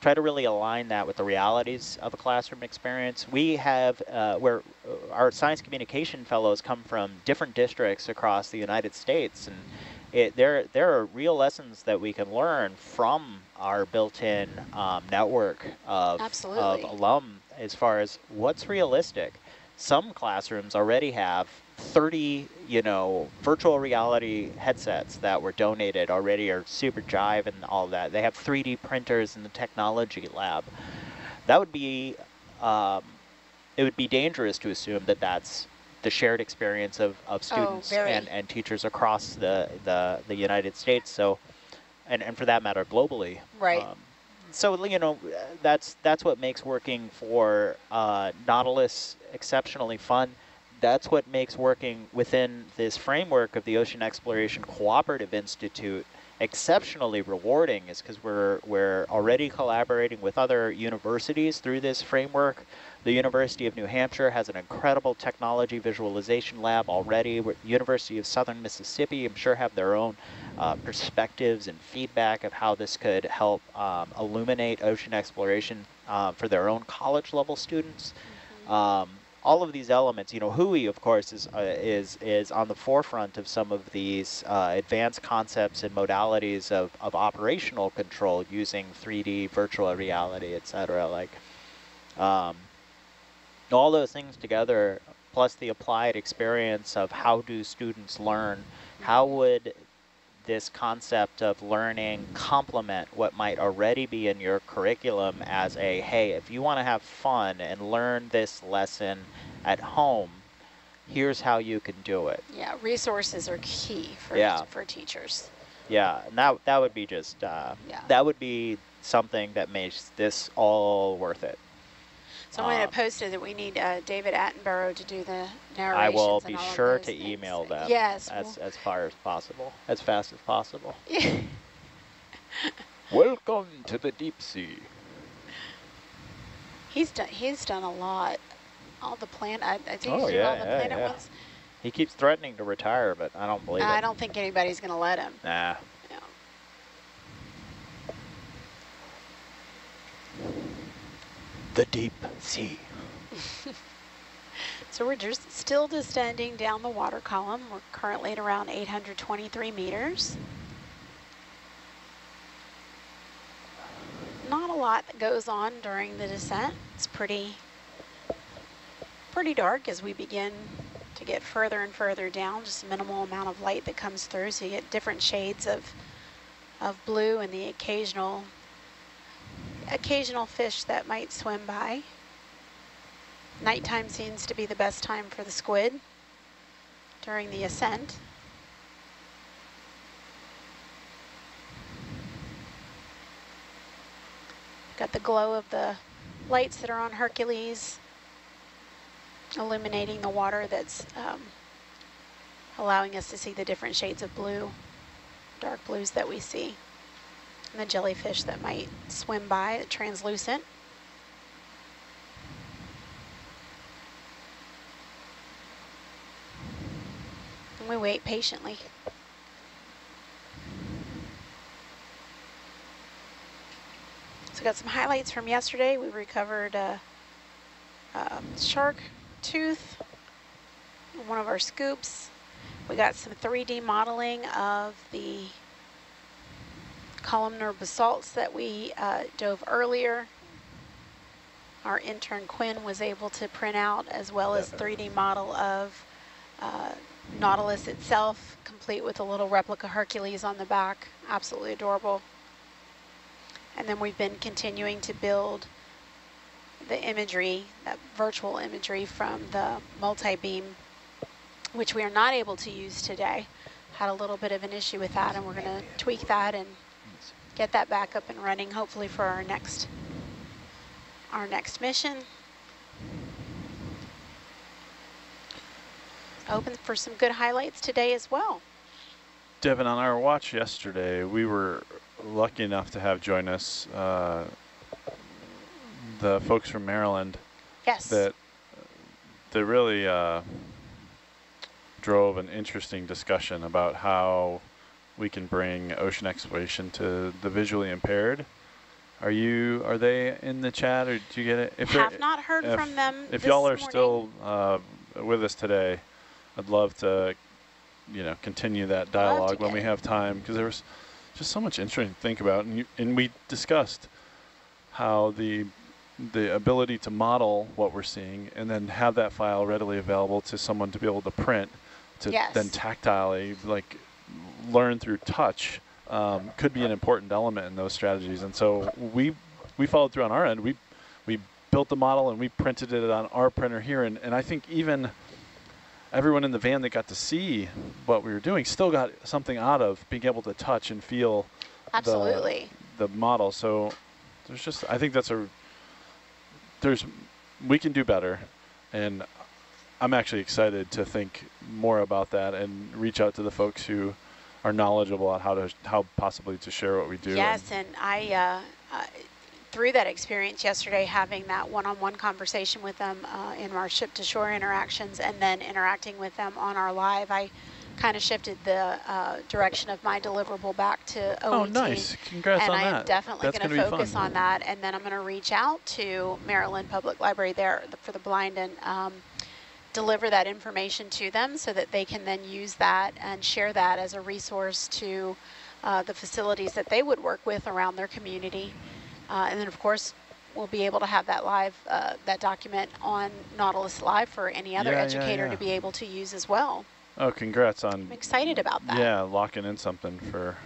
D: try to really align that with the realities of a classroom experience. We have, uh, where uh, our science communication fellows come from different districts across the United States, and it, there, there are real lessons that we can learn from our built-in um, network of, of alum as far as what's realistic. Some classrooms already have 30, you know, virtual reality headsets that were donated already or super jive and all that. They have 3D printers in the technology lab. That would be, um, it would be dangerous to assume that that's the shared experience of, of students
F: Oh,
D: and, and teachers across the, the, the United States. So, and, and for that matter, globally.
F: Right.
D: Um, so you know that's that's what makes working for uh, Nautilus exceptionally fun. That's what makes working within this framework of the Ocean Exploration Cooperative Institute exceptionally rewarding is because we're we're already collaborating with other universities through this framework. The University of New Hampshire has an incredible technology visualization lab already. We're- University of Southern Mississippi, I'm sure, have their own uh, perspectives and feedback of how this could help um, illuminate ocean exploration uh, for their own college level students. Um, all of these elements, you know, WHOI, of course, is uh, is is on the forefront of some of these uh, advanced concepts and modalities of, of operational control using 3D virtual reality, et cetera. Like, um, all those things together, plus the applied experience of how do students learn, how would this concept of learning complement what might already be in your curriculum as a, hey, if you want to have fun and learn this lesson at home, here's how you can do it.
F: Yeah, resources are key for
D: Yeah.
F: for teachers.
D: Yeah, and that, that would be just, uh,
F: Yeah.
D: that would be something that makes this all worth it.
F: Someone had
D: um,
F: posted that we need uh, David Attenborough to do the narration.
D: I will be sure to
F: things.
D: email them.
F: Yes.
D: As, as far as possible, as fast as possible.
C: Welcome to the deep sea.
F: He's done. He's done a lot. All the plant. I, I think
D: oh, yeah,
F: all the
D: yeah,
F: planet
D: yeah.
F: ones.
D: He keeps threatening to retire, but I don't believe
F: uh,
D: it.
F: I don't think anybody's going to let him.
D: Nah the deep sea.
F: so we're just still descending down the water column. We're currently at around 823 meters. Not a lot that goes on during the descent. It's pretty, pretty dark as we begin to get further and further down, just a minimal amount of light that comes through. So you get different shades of, of blue and the occasional occasional fish that might swim by. Nighttime seems to be the best time for the squid during the ascent. Got the glow of the lights that are on Hercules illuminating the water that's um, allowing us to see the different shades of blue, dark blues that we see and the jellyfish that might swim by, translucent. And we wait patiently. So got some highlights from yesterday. We recovered a, a shark tooth, one of our scoops. We got some 3D modeling of the columnar basalts that we uh, dove earlier. Our intern Quinn was able to print out as well as 3D model of uh, Nautilus itself, complete with a little replica Hercules on the back. Absolutely adorable. And then we've been continuing to build the imagery, that virtual imagery from the multi-beam, which we are not able to use today. Had a little bit of an issue with that, and we're going to tweak that and get that back up and running, hopefully for our next, our next mission. Open for some good highlights today as well.
G: Devin, on our watch yesterday, we were lucky enough to have join us uh, the folks from Maryland.
F: Yes.
G: That that really uh, drove an interesting discussion about how we can bring ocean exploration to the visually impaired. Are you, are they in the chat or do you get it?
F: If Have not heard
G: if,
F: from them
G: If y'all are
F: morning.
G: still uh, with us today, I'd love to, you know, continue that dialogue when we have time because there was just so much interesting to think about. And, you, and we discussed how the the ability to model what we're seeing and then have that file readily available to someone to be able to print to
F: yes.
G: then tactilely like learn through touch um, could be an important element in those strategies. And so we we followed through on our end. We we built the model and we printed it on our printer here. And, and I think even everyone in the van that got to see what we were doing still got something out of being able to touch and feel
F: Absolutely.
G: The, the model. So there's just, I think that's a, there's, we can do better. And I'm actually excited to think more about that and reach out to the folks who are knowledgeable on how to how possibly to share what we do.
F: Yes, and, and I uh, uh, through that experience yesterday, having that one-on-one -on -one conversation with them uh, in our ship-to-shore interactions, and then interacting with them on our live, I kind of shifted the uh, direction of my deliverable back to OET.
G: Oh, nice! Congrats
F: and
G: on
F: I'm
G: that.
F: And I'm definitely going to focus on that, and then I'm going to reach out to Maryland Public Library there for the blind and. Um, deliver that information to them so that they can then use that and share that as a resource to uh, the facilities that they would work with around their community. Uh, and then of course, we'll be able to have that live, uh, that document on Nautilus Live for any other
G: yeah,
F: educator
G: yeah, yeah.
F: to be able to use as well.
G: Oh, congrats on.
F: I'm excited about that.
G: Yeah, locking in something for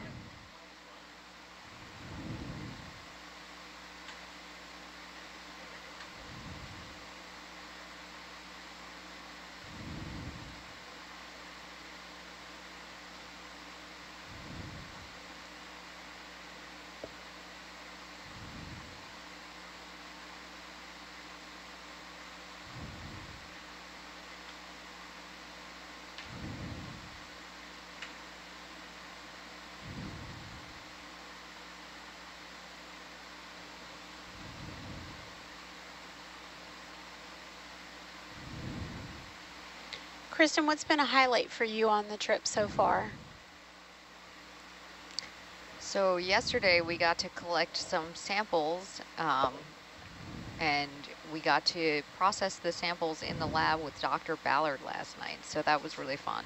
F: Kristen, what's been a highlight for you on the trip so far?
I: So yesterday we got to collect some samples um, and we got to process the samples in the lab with Dr. Ballard last night, so that was really fun.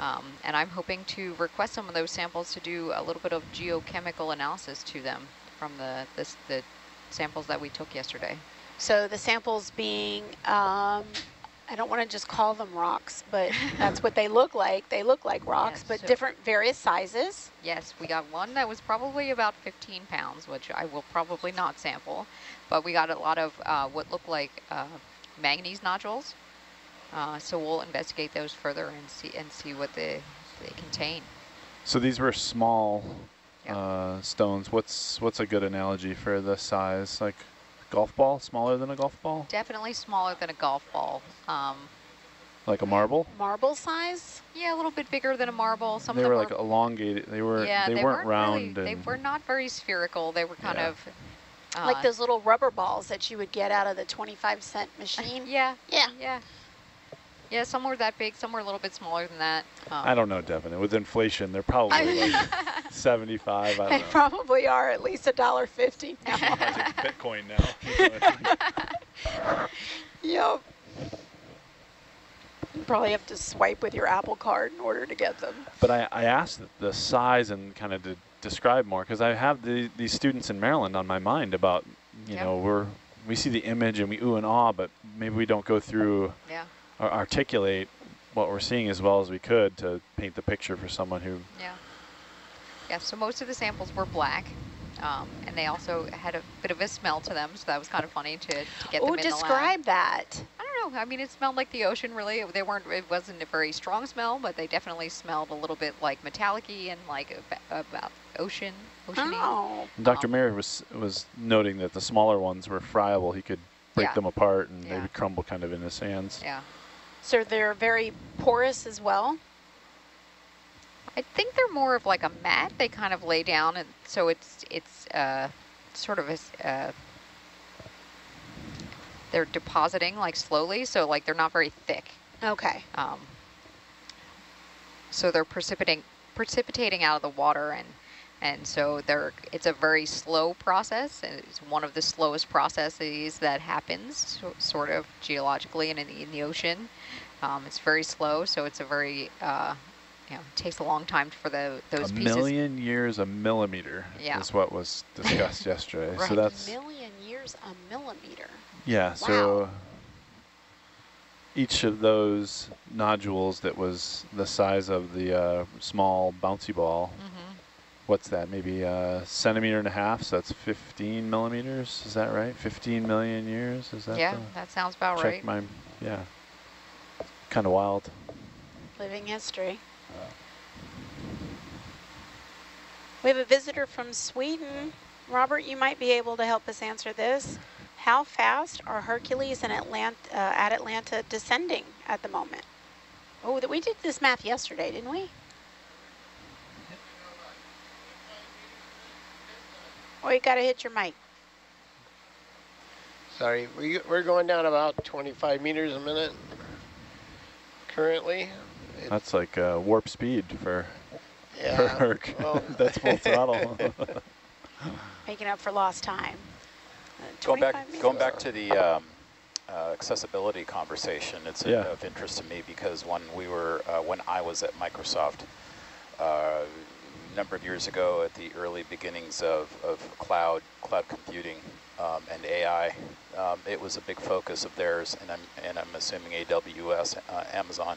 I: Um, and I'm hoping to request some of those samples to do a little bit of geochemical analysis to them from the, this, the samples that we took yesterday.
F: So the samples being, um, I don't want to just call them rocks, but that's what they look like. They look like rocks,
I: Yes,
F: but
I: so-
F: different various sizes.
I: Yes, we got one that was probably about 15 pounds, which I will probably not sample, but we got a lot of uh, what look like uh, manganese nodules. Uh, so we'll investigate those further and see and see what they they contain.
G: So these were small
I: Yeah.
G: uh, stones. What's what's a good analogy for the size? Like golf ball, smaller than a golf ball,
I: Definitely smaller than a golf ball. Um,
G: like a marble.
F: Marble size?
I: yeah, a little bit bigger than a marble. Some
G: they
I: of
G: were
I: them
G: like elongated. They were
I: yeah,
G: they,
I: they
G: weren't, round.
I: Really, they were not very spherical. They were kind
G: Yeah.
I: of uh,
F: like those little rubber balls that you would get out of the 25 cent machine?
I: Yeah,
F: Yeah.
I: yeah, yeah. Some were that big. Some were a little bit smaller than that. Um,
G: I don't know, Devin. With inflation, they're probably like 75. I
F: They
G: don't know.
F: probably are at least a dollar fifty now.
G: Bitcoin now.
F: yep. You probably have to swipe with your Apple card in order to get them.
G: But I, I asked the size and kind of to describe more because I have the, these students in Maryland on my mind about, you
I: Yeah.
G: know, we're we see the image and we ooh and ah, but maybe we don't go through
I: Yeah.
G: Or articulate what we're seeing as well as we could to paint the picture for someone who.
I: Yeah. Yeah, so most of the samples were black. Um, and they also had a bit of a smell to them, so that was kind of funny to, to get
F: Oh,
I: them in the lab.
F: describe that.
I: I don't know. I mean, it smelled like the ocean, really. They weren't. It wasn't a very strong smell, but they definitely smelled a little bit like metallic-y and like about ocean, oceany.
F: Oh.
G: Dr.
I: Um,
G: Mayer was was noting that the smaller ones were friable. He could break
I: Yeah.
G: them apart and they would crumble kind of in his hands.
I: Yeah.
F: So they're very porous as well?
I: I think they're more of like a mat. They kind of lay down, and so it's it's uh, sort of a, uh, they're depositing like slowly, so like they're not very thick.
F: Okay.
I: Um, so they're precipitating precipitating out of the water, and and so they're it's a very slow process, and it's one of the slowest processes that happens, so, sort of geologically and in the, in the ocean. Um, it's very slow, so it's a very uh, you know, it takes a long time for the those pieces.
G: a million years a millimeter
I: Yeah.
G: is what was discussed yesterday. So
I: Right.
G: that's
F: million years a millimeter.
G: yeah. So each of those nodules that was the size of the uh, small bouncy ball.
I: Mhm.
G: What's that? Maybe a centimeter and a half. So that's 15 millimeters. Is that right? 15 million years. Is that?
I: Yeah, that sounds about
G: check
I: right.
G: my yeah. Kind of wild.
F: Living history. We have a visitor from Sweden. Robert, you might be able to help us answer this. How fast are Hercules and Atlant uh, at Atalanta descending at the moment? Oh, th- we did this math yesterday, didn't we? Oh, you got to hit your mic.
H: Sorry, we, we're going down about 25 meters a minute currently. It-
G: That's like uh, warp speed for
H: yeah,
G: for Herc.
H: well-
G: That's full throttle.
F: Making up for lost time. Uh,
C: Going back,
F: minutes.
C: going back to the um, uh, accessibility conversation, it's
G: Yeah.
C: of interest to me because when we were, uh, when I was at Microsoft, uh, a number of years ago at the early beginnings of, of cloud, cloud computing um, and AI, um, it was a big focus of theirs, and I'm, and I'm assuming AWS, uh, Amazon,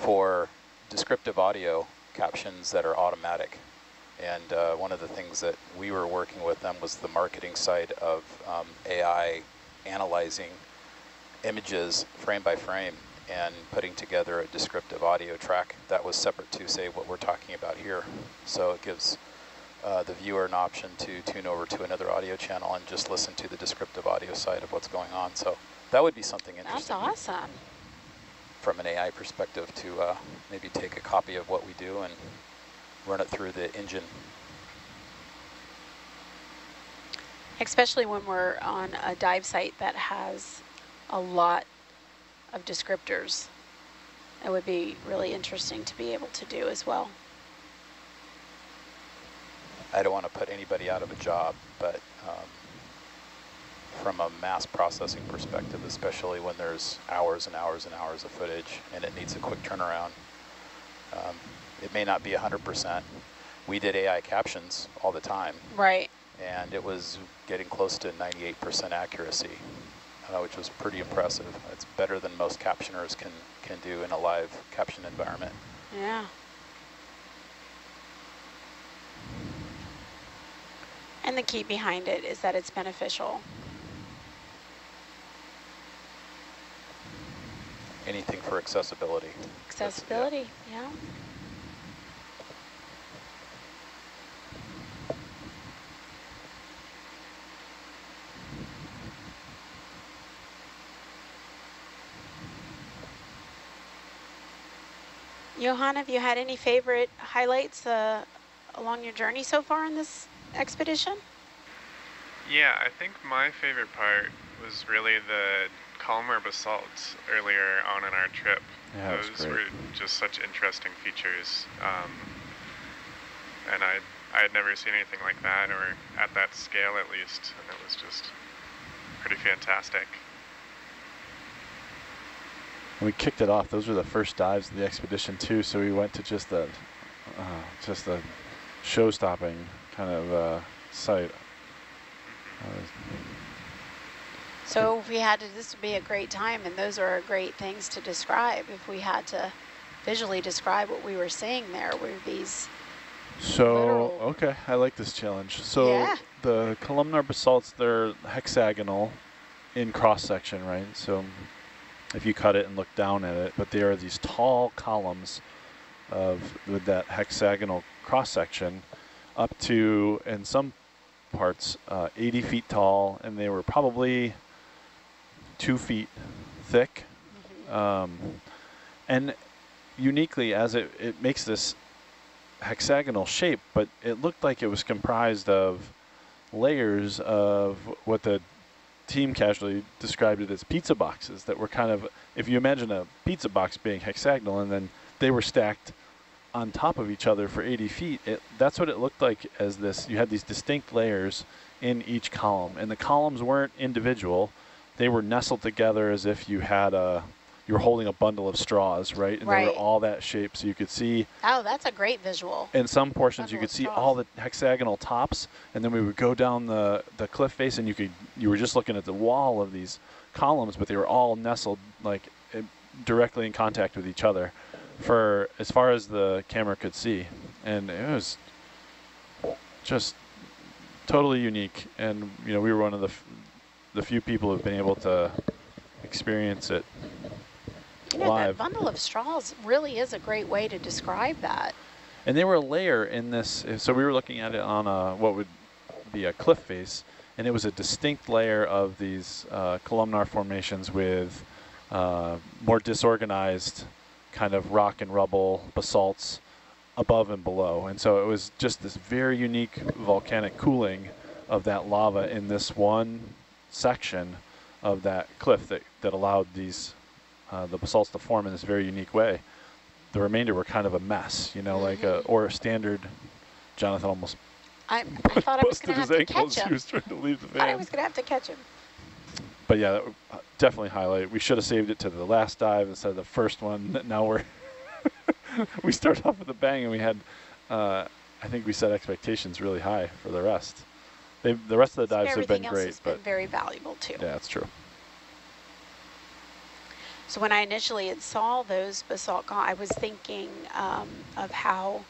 C: for descriptive audio captions that are automatic. And uh, one of the things that we were working with them was the marketing side of um, AI analyzing images frame by frame and putting together a descriptive audio track that was separate to, say, what we're talking about here. So it gives uh, the viewer an option to tune over to another audio channel and just listen to the descriptive audio side of what's going on. So that would be something interesting.
F: That's awesome.
C: from an AI perspective to uh, maybe take a copy of what we do and run it through the engine.
F: Especially when we're on a dive site that has a lot of descriptors. It would be really interesting to be able to do as well.
C: I don't want to put anybody out of a job, but um, from a mass processing perspective, especially when there's hours and hours and hours of footage and it needs a quick turnaround. Um, it may not be 100%. We did AI captions all the time.
F: Right.
C: And it was getting close to 98% accuracy, uh, which was pretty impressive. It's better than most captioners can, can do in a live caption environment.
F: Yeah. And the key behind it is that it's beneficial.
C: Anything for accessibility.
F: Accessibility, yeah. yeah. Johan, have you had any favorite highlights uh, along your journey so far in this expedition?
B: Yeah, I think my favorite part was really the columnar basalts earlier on in our trip.
G: Yeah,
B: Those were just such interesting features. Um, and I I had never seen anything like that, or at that scale at least, and it was just pretty fantastic
G: we kicked it off. Those were the first dives of the expedition too. So we went to just a, uh, just a show-stopping kind of uh, site.
F: So if we had to, this would be a great time, and those are great things to describe. If we had to visually describe what we were seeing there, were these.
G: So okay, I like this challenge. So
F: yeah.
G: the columnar basalts, they're hexagonal in cross section, right? So if you cut it and look down at it, but there are these tall columns of with that hexagonal cross section up to, in some parts, uh, 80 feet tall, and they were probably two feet thick. Mm -hmm. um, and uniquely, as it, it makes this hexagonal shape, but it looked like it was comprised of layers of what the team casually described it as pizza boxes that were kind of, if you imagine a pizza box being hexagonal and then they were stacked on top of each other for 80 feet, it, that's what it looked like as this. You had these distinct layers in each column, and the columns weren't individual. They were nestled together as if you had a, you were holding a bundle of straws, right? And
F: right.
G: they were all that shape, so you could see.
F: Oh, that's a great visual.
G: In some portions, you could see all the hexagonal tops, and then we would go down the the cliff face, and you could you were just looking at the wall of these columns, but they were all nestled like directly in contact with each other, for as far as the camera could see, and it was just totally unique. And you know, we were one of the the few people who've been able to experience it
F: you know, live. that bundle of straws really is a great way to describe that.
G: And they were a layer in this, so we were looking at it on a, what would be a cliff face, and it was a distinct layer of these uh, columnar formations with uh, more disorganized kind of rock and rubble basalts above and below. And so it was just this very unique volcanic cooling of that lava in this one section of that cliff that, that allowed these uh, the basalts to form in this very unique way. The remainder were kind of a mess, you know, mm -hmm. like a, mm-hmm. or a standard. Jonathan almost.
F: I, I thought I was going to have to catch him.
G: He was trying to leave the van.
F: I was going to have to catch him.
G: But yeah, uh, definitely highlight. We should have saved it to the last dive instead of the first one. Now we're we start off with a bang, and we had. Uh, I think we set expectations really high for the rest. They've, the rest of the dives have been great, but
F: been very valuable too.
G: Yeah, that's true.
F: So when I initially had saw those basalt, columns, I was thinking um, of how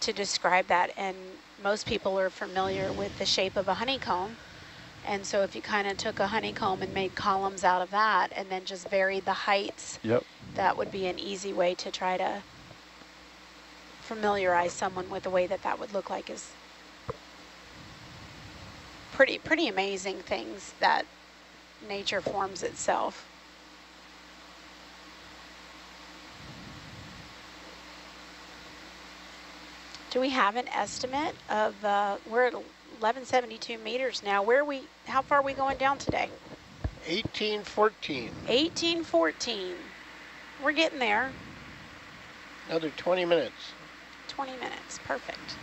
F: to describe that. And most people are familiar with the shape of a honeycomb. And so if you kind of took a honeycomb and made columns out of that and then just varied the heights,
G: yep.
F: that would be an easy way to try to familiarize someone with the way that that would look like is pretty, pretty amazing things that nature forms itself. Do we have an estimate of, uh, we're at 1172 meters now. Where are we, how far are we going down today?
H: 1814.
F: 1814. We're getting there.
H: Another 20 minutes.
F: 20 minutes, perfect.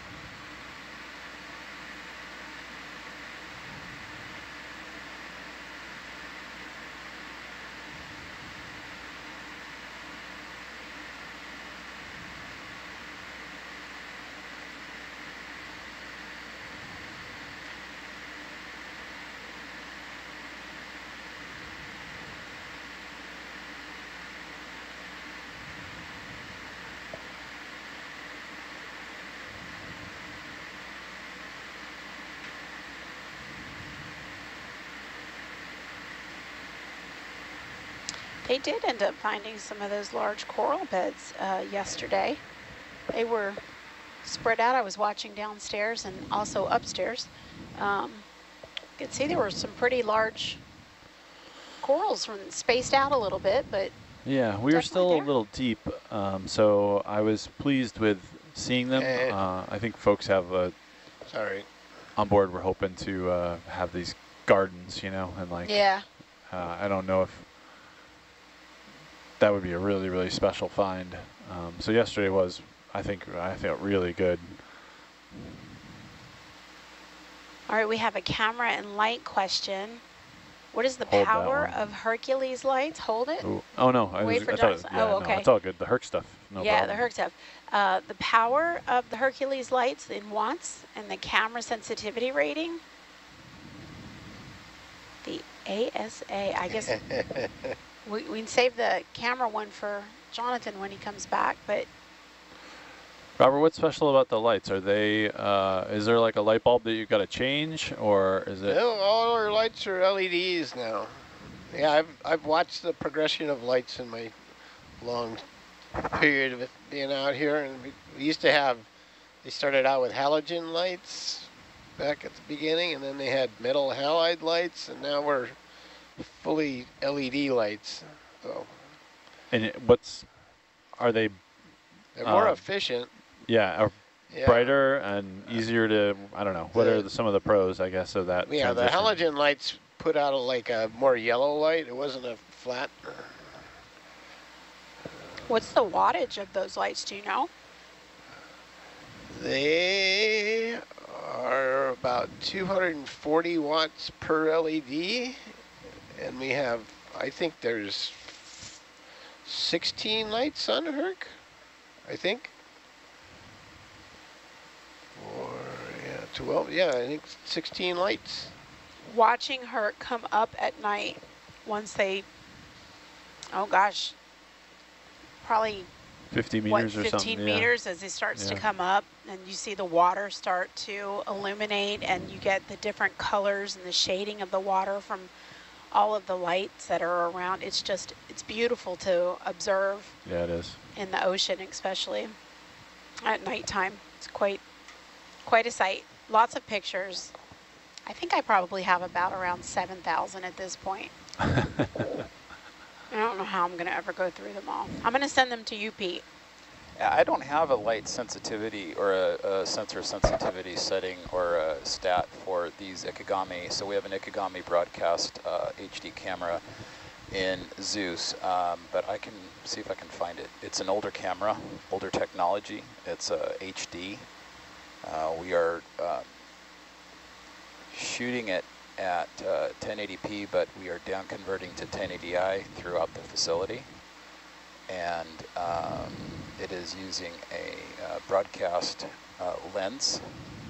F: They did end up finding some of those large coral beds uh, yesterday. They were spread out. I was watching downstairs and also upstairs. Um, you could see there were some pretty large corals from spaced out a little bit, but
G: Yeah, we were still
F: there.
G: a little deep, um, so I was pleased with seeing them. Uh, I think folks have a
H: Sorry.
G: on board. We're hoping to uh, have these gardens, you know, and like
F: yeah.
G: uh, I don't know if that would be a really really special find. Um, so yesterday was, I think, I felt really good.
F: All right, we have a camera and light question. What is the
G: Hold
F: power of Hercules lights? Hold it.
G: Ooh. Oh no, I,
F: Wait
G: was,
F: for
G: I thought, yeah,
F: Oh,
G: no,
F: okay.
G: it's all good. The Herc stuff, no
F: yeah,
G: problem.
F: the Herc stuff. Uh, the power of the Hercules lights in watts and the camera sensitivity rating. The ASA, I guess we, we can save the camera one for Jonathan when he comes back, but
G: Robert, what's special about the lights? Are they? Uh, is there like a light bulb that you've got to change, or is it?
H: No, all our lights are LEDs now. Yeah, I've I've watched the progression of lights in my long period of being out here, and we, we used to have. They started out with halogen lights back at the beginning, and then they had metal halide lights, and now we're fully LED lights. So
G: And it, what's? Are they?
H: they're more
G: Um,
H: efficient.
G: Yeah, are
H: Yeah.
G: brighter and easier to. I don't know. What are
H: The-
G: the, some of the pros? I guess of that.
H: Yeah, the halogen lights put out a, like a more yellow light. It wasn't a flat.
F: what's the wattage of those lights? Do you know?
H: They are about 240 watts per LED, and we have, I think there's 16 lights on Herc, I think. Or, yeah, 12, yeah, I think 16 lights.
F: Watching her come up at night once they, oh gosh, probably
G: 50
F: what,
G: meters or
F: 15
G: something. yeah.
F: meters as it starts to come up and you see the water start to illuminate and you get the different colors and the shading of the water from all of the lights that are around. It's just, it's beautiful to observe
G: Yeah, it is.
F: in the ocean, especially at nighttime. It's quite, quite a sight. Lots of pictures. I think I probably have about around 7,000 at this point. I don't know how I'm going to ever go through them all. I'm going to send them to you, Pete.
C: I don't have a light sensitivity or a, a sensor sensitivity setting or a stat for these Ikegami. So we have an Ikegami broadcast uh, HD camera in Zeus, um, but I can see if I can find it. It's an older camera, older technology. It's a HD. Uh, we are uh, shooting it at uh, 1080p, but we are down converting to 1080i throughout the facility. And um, it is using a uh, broadcast uh, lens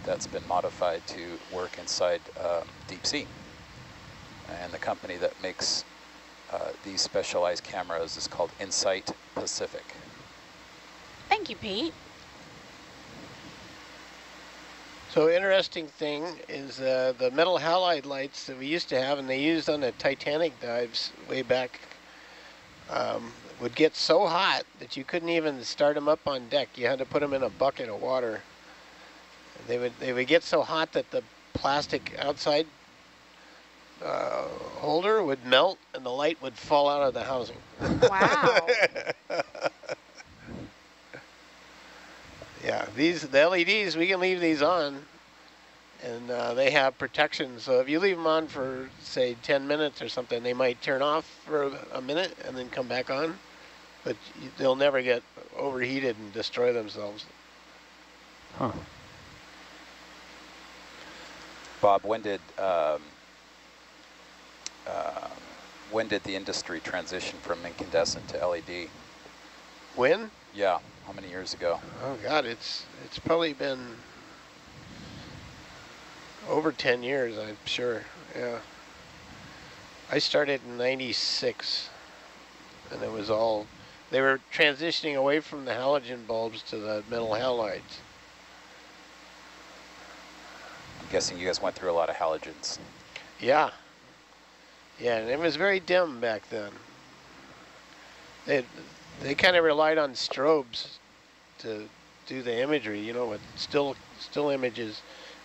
C: that's been modified to work inside um, deep sea. And the company that makes uh, these specialized cameras is called Insite Pacific.
F: Thank you, Pete.
H: So interesting thing is uh, the metal halide lights that we used to have and they used on the Titanic dives way back um, would get so hot that you couldn't even start them up on deck. You had to put them in a bucket of water. They would they would get so hot that the plastic outside uh, holder would melt and the light would fall out of the housing.
F: Wow.
H: Yeah, these the LEDs we can leave these on, and uh, they have protection. So if you leave them on for say 10 minutes or something, they might turn off for a, a minute and then come back on, but they'll never get overheated and destroy themselves.
G: Huh.
C: Bob, when did um, uh, when did the industry transition from incandescent to LED?
H: When?
C: Yeah, how many years ago?
H: Oh God, it's it's probably been over 10 years, I'm sure. Yeah. I started in 96 and it was all, they were transitioning away from the halogen bulbs to the metal halides.
C: I'm guessing you guys went through a lot of halogens.
H: Yeah. Yeah, and it was very dim back then. they they kind of relied on strobes to do the imagery. You know, with still still images.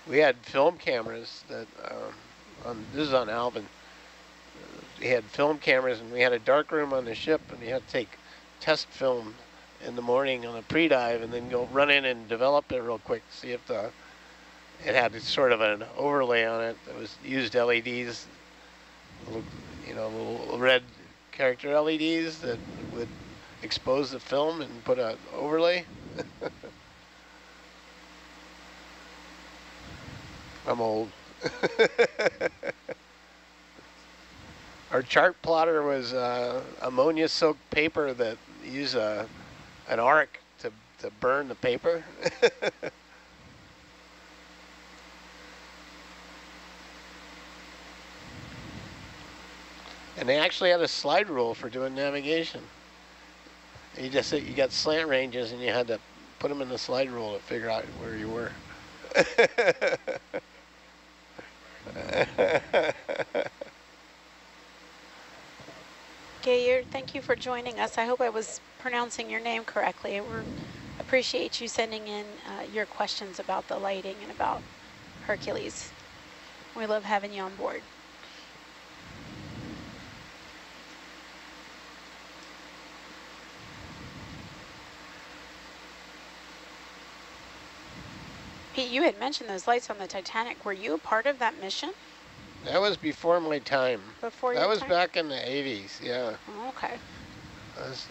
H: We had film cameras that um, on this is on Alvin. We had film cameras and we had a dark room on the ship and we had to take test film in the morning on a pre-dive and then go run in and develop it real quick, see if the it had sort of an overlay on it that was used LEDs, you know, little red character LEDs that would expose the film and put an overlay. I'm old. Our chart plotter was uh, ammonia soaked paper that used a, an arc to, to burn the paper. and they actually had a slide rule for doing navigation. You just you got slant ranges and you had to put them in the slide rule to figure out where you were.
F: Geir, thank you for joining us. I hope I was pronouncing your name correctly. We appreciate you sending in uh, your questions about the lighting and about Hercules. We love having you on board. Pete, you had mentioned those lights on the Titanic. Were you a part of that mission?
H: That was before my time.
F: Before
H: That was
F: time?
H: back in the 80s, yeah.
F: Okay.
H: Was-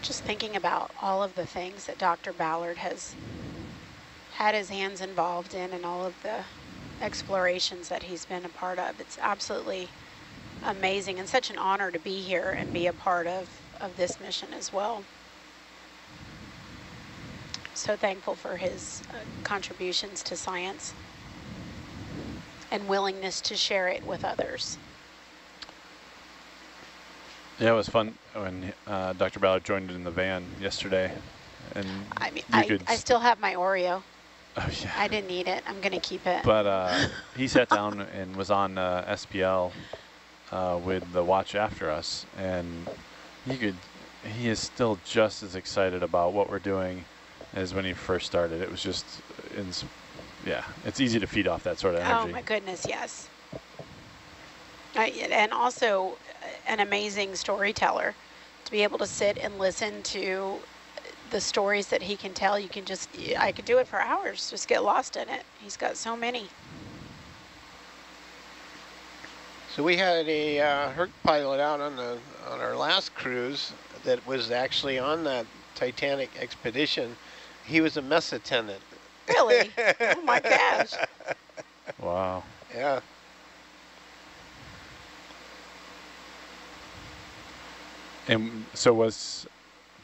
F: Just thinking about all of the things that Dr. Ballard has had his hands involved in and all of the explorations that he's been a part of. It's absolutely amazing and such an honor to be here and be a part of, of this mission as well. So thankful for his uh, contributions to science and willingness to share it with others.
G: Yeah, it was fun when uh, Dr. Ballard joined in the van yesterday, and
F: I mean, I. I still have my Oreo.
G: oh yeah.
F: I didn't eat it. I'm going to keep it.
G: But uh, he sat down and was on uh, SPL uh, with the watch after us, and you could. He is still just as excited about what we're doing as when he first started. It was just, yeah, it's easy to feed off that sort of energy.
F: Oh
G: energy.
F: my goodness, yes. I, and also uh, an amazing storyteller to be able to sit and listen to the stories that he can tell. You can just, I could do it for hours, just get lost in it. He's got so many.
H: So we had a uh, Herc pilot out on the on our last cruise that was actually on that Titanic expedition. He was a mess attendant.
F: Really? oh my gosh.
G: Wow.
H: Yeah.
G: And so was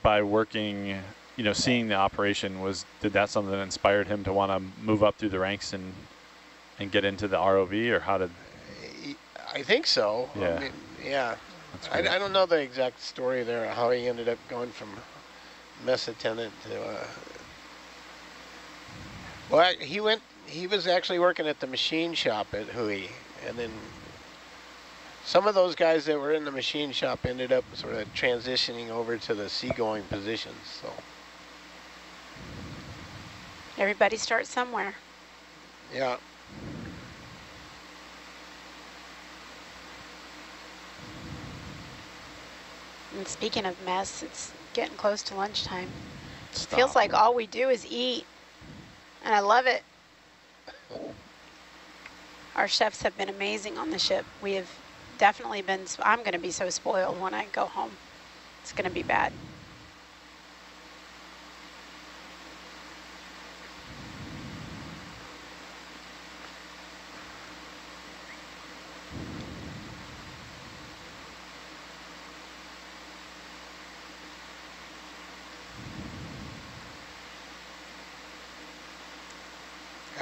G: by working, you know, seeing the operation was did that something that inspired him to want to move up through the ranks and and get into the ROV or how did
H: I think so.
G: Yeah.
H: I mean, yeah. I. I don't know the exact story there, how he ended up going from mess attendant to. Uh, well, I- he went. He was actually working at the machine shop at WHOI, and then some of those guys that were in the machine shop ended up sort of transitioning over to the seagoing positions. So
F: Everybody starts somewhere.
H: yeah.
F: And speaking of mess, it's getting close to lunchtime.
G: Stop.
F: Feels like all we do is eat, and I love it. Our chefs have been amazing on the ship. We have definitely been, I'm going to be so spoiled when I go home. It's going to be bad.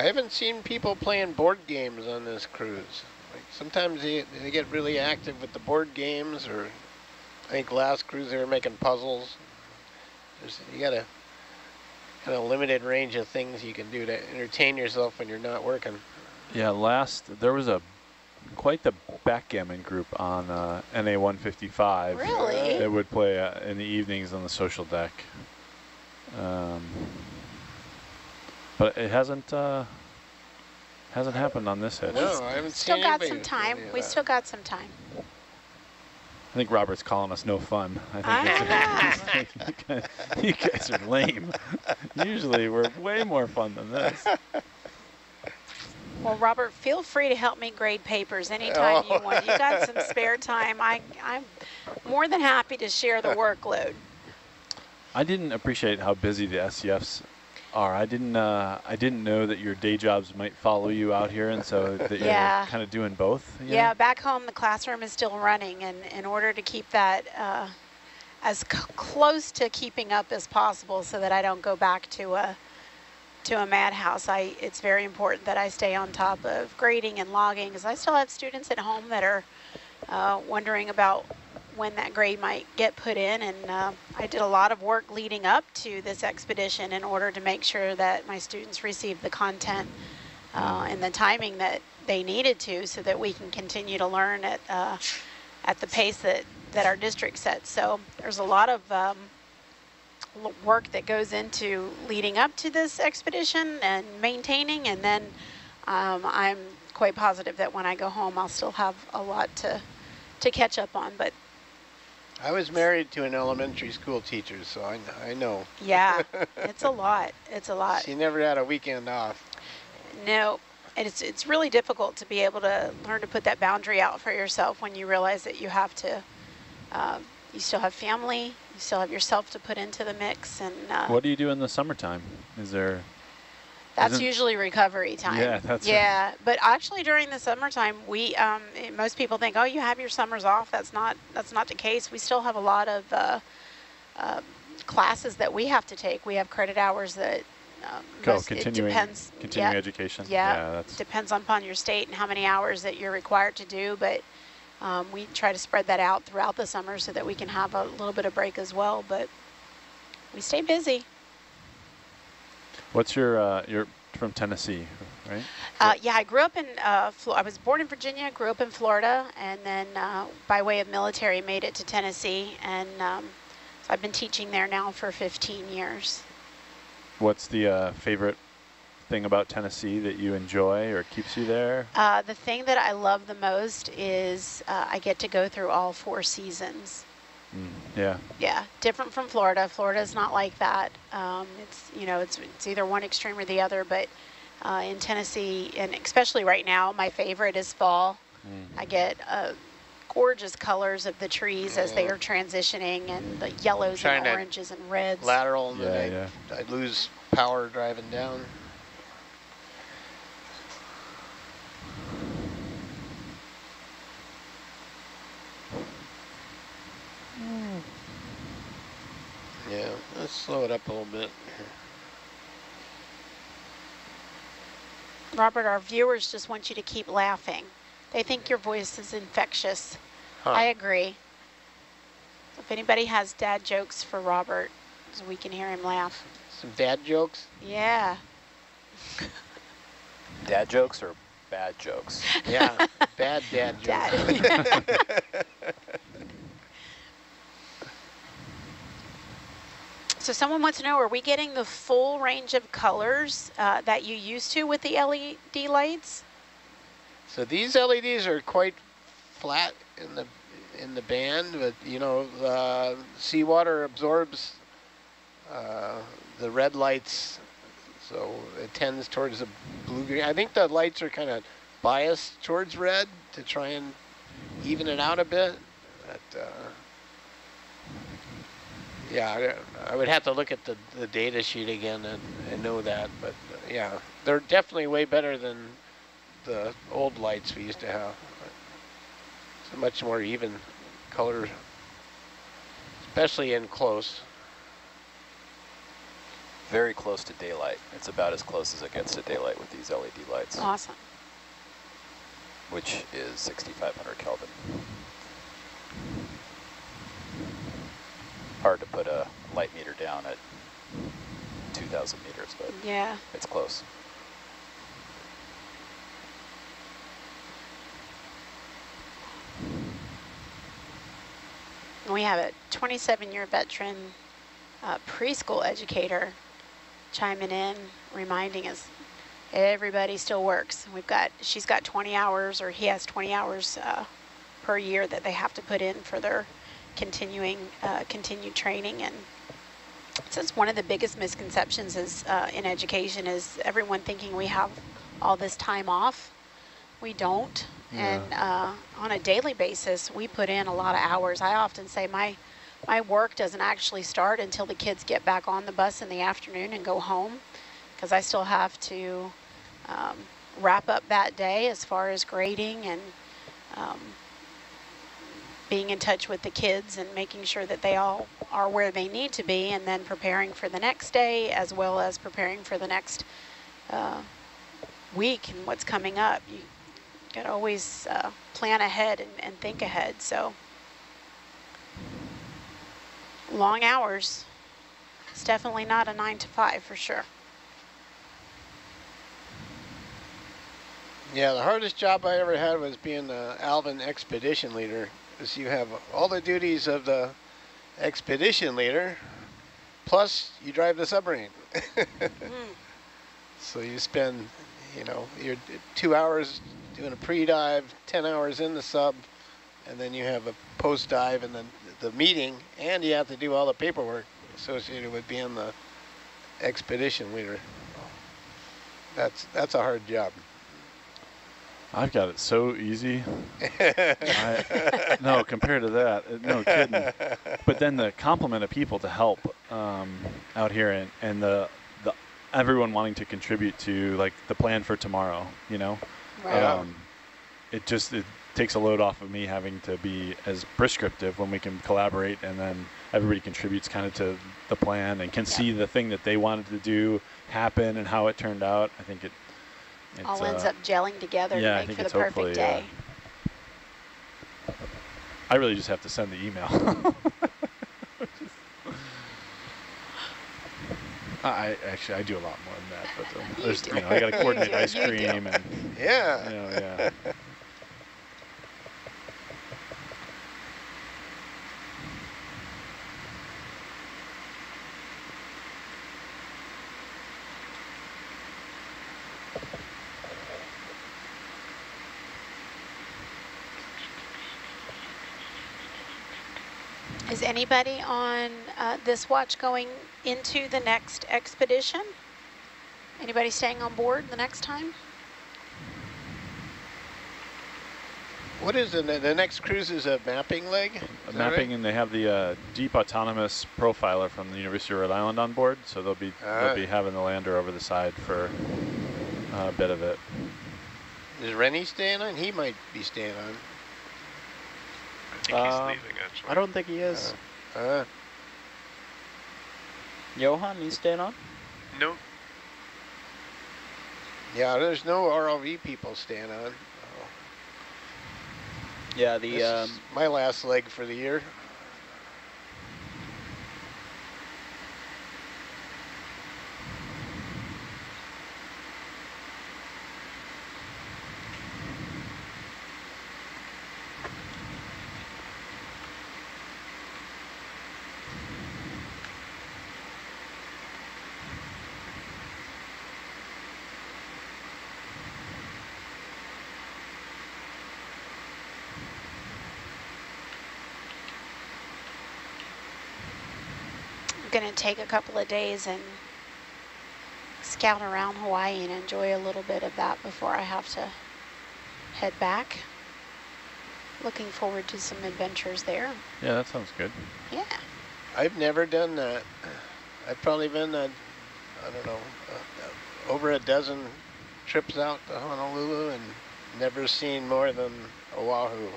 H: Haven't seen people playing board games on this cruise. Like sometimes they, they get really active with the board games, or I think last cruise they were making puzzles. There's, you got a kind of limited range of things you can do to entertain yourself when you're not working.
G: Yeah, last there was a quite the backgammon group on uh, NA 155.
F: Really?
G: That would play uh, in the evenings on the social deck. Um, but it hasn't uh, hasn't happened on this hit.
H: No, I haven't
F: Still
H: seen
F: got some time. We still got some time.
G: I think Robert's calling us no fun. I think
F: Ah.
G: it's- you, guys, you guys are lame. Usually we're way more fun than this.
F: Well, Robert, feel free to help me grade papers anytime you
H: Oh.
F: want. You got some spare time. I, I'm more than happy to share the workload.
G: I didn't appreciate how busy the SCFs are. I didn't. Uh, I didn't know that your day jobs might follow you out here, and so that
F: Yeah.
G: you're kind of doing both.
F: Yeah,
G: know?
F: back home the classroom is still running, and in order to keep that uh, as c- close to keeping up as possible, so that I don't go back to a to a madhouse, I it's very important that I stay on top of grading and logging, because I still have students at home that are uh, wondering about when that grade might get put in, and uh, I did a lot of work leading up to this expedition in order to make sure that my students received the content uh, and the timing that they needed to so that we can continue to learn at uh, at the pace that, that our district sets. So there's a lot of um, work that goes into leading up to this expedition and maintaining and then um, I'm quite positive that when I go home I'll still have a lot to to catch up on but
H: I was married to an elementary school teacher, so I, I know.
F: yeah it's a lot it's a lot
H: She never had a weekend off.
F: No, and it's it's really difficult to be able to learn to put that boundary out for yourself when you realize that you have to. Um, you still have family, you still have yourself to put into the mix, and uh,
G: What do you do in the summertime? Is there?
F: That's
G: isn't-
F: usually recovery time.
G: Yeah, that's right.
F: yeah. But actually, during the summertime, we um, most people think, oh, you have your summers off. That's not that's not the case. We still have a lot of uh, uh, classes that we have to take. We have credit hours that. Um, most-
G: continuing,
F: depends.
G: continuing
F: yeah,
G: education.
F: Yeah,
G: yeah that's
F: depends upon your state and how many hours that you're required to do, but um, we try to spread that out throughout the summer so that we can have a little bit of break as well, but we stay busy.
G: What's your? Uh, you're from Tennessee, right?
F: Uh, yeah, I grew up in, uh, Flo- I was born in Virginia, grew up in Florida, and then uh, by way of military made it to Tennessee, and um, so I've been teaching there now for 15 years.
G: What's the uh, favorite thing about Tennessee that you enjoy or keeps you there?
F: Uh, the thing that I love the most is uh, I get to go through all four seasons.
G: Mm, yeah.
F: Yeah, different from Florida. Florida is not like that. Um, it's you know it's it's either one extreme or the other. But uh, in Tennessee, and especially right now, my favorite is fall. I get uh, gorgeous colors of the trees as they are transitioning, and the yellows and oranges and reds.
H: Lateral, and
G: Yeah,
H: then
G: yeah.
H: I, I lose power driving down. Hmm. Yeah, let's slow it up a little bit.
F: Robert, our viewers just want you to keep laughing. They think your voice is infectious.
H: Huh.
F: I agree. If anybody has dad jokes for Robert, so we can hear him laugh.
H: Some dad jokes?
F: Yeah.
C: Dad jokes or bad jokes?
H: Yeah, bad dad jokes.
F: Dad. So someone wants to know, are we getting the full range of colors uh, that you used to with the LED lights?
H: So these LEDs are quite flat in the in the band, but you know, uh, seawater absorbs uh, the red lights, so it tends towards the blue green. I think the lights are kind of biased towards red to try and even it out a bit. But, uh, yeah, I, I would have to look at the, the data sheet again and, and know that, but uh, yeah, they're definitely way better than the old lights we used to have. It's a much more even color, especially in close.
C: Very close to daylight. It's about as close as it gets to daylight with these LED lights,
F: Awesome.
C: which is 6,500 Kelvin. Hard to put a light meter down at 2,000 meters, but
F: Yeah.
C: it's close.
F: We have a 27-year veteran uh, preschool educator chiming in, reminding us everybody still works. We've got, she's got 20 hours, or he has 20 hours uh, per year that they have to put in for their continuing, uh, continued training. And since one of the biggest misconceptions is uh, in education is everyone thinking we have all this time off. We don't. And uh, on a daily basis, we put in a lot of hours. I often say my my work doesn't actually start until the kids get back on the bus in the afternoon and go home, because I still have to um, wrap up that day as far as grading and um, being in touch with the kids and making sure that they all are where they need to be, and then preparing for the next day as well as preparing for the next uh, week and what's coming up. You, got to always uh, plan ahead and, and think ahead. So long hours. It's definitely not a nine to five for sure.
H: Yeah, the hardest job I ever had was being the Alvin expedition leader, because you have all the duties of the expedition leader, plus you drive the submarine.
F: mm.
H: So you spend, you know, your two hours doing a pre-dive, 10 hours in the sub, and then you have a post-dive and then the meeting, and you have to do all the paperwork associated with being the expedition leader. That's that's a hard job.
G: I've got it so easy. I, no, compared to that, uh, no kidding. But then the complement of people to help um, out here, and, and the the everyone wanting to contribute to like the plan for tomorrow. You know,
F: Right.
G: um, it just it takes a load off of me having to be as prescriptive when we can collaborate, and then everybody contributes kind of to the plan and can
F: Yeah.
G: see the thing that they wanted to do happen and how it turned out. I think it. It's,
F: All ends
G: uh,
F: up gelling together
G: yeah,
F: to make for the
G: it's hopefully,
F: perfect
G: uh,
F: day.
G: I really just have to send the email. I actually I do a lot more than that, but um,
F: You
G: there's
F: do.
G: you know I got to coordinate
F: do,
G: ice
F: you do.
G: cream and
H: Yeah.
G: you know yeah.
F: Is anybody on uh, this watch going into the next expedition? Anybody staying on board the next time?
H: What is the, the next cruise is a mapping leg? Is
G: A mapping
H: right?
G: and they have the uh, deep autonomous profiler from the University of Rhode Island on board, so they'll be
H: Ah.
G: they'll be having the lander over the side for uh, a bit of it.
H: Is Rennie staying on? He might be staying on.
B: I think he's
D: Uh,
B: leaving actually.
D: I don't think he is.
H: Uh,
D: Johan, you staying on?
B: Nope.
H: yeah, there's no ROV people staying on.
D: Yeah,
H: This
D: the um,
H: is my last leg for the year.
F: I'm going to take a couple of days and scout around Hawaii and enjoy a little bit of that before I have to head back. Looking forward to some adventures there.
G: Yeah, that sounds good.
F: Yeah.
H: I've never done that. I've probably been, uh, I don't know, uh, over a dozen trips out to Honolulu and never seen more than Oahu.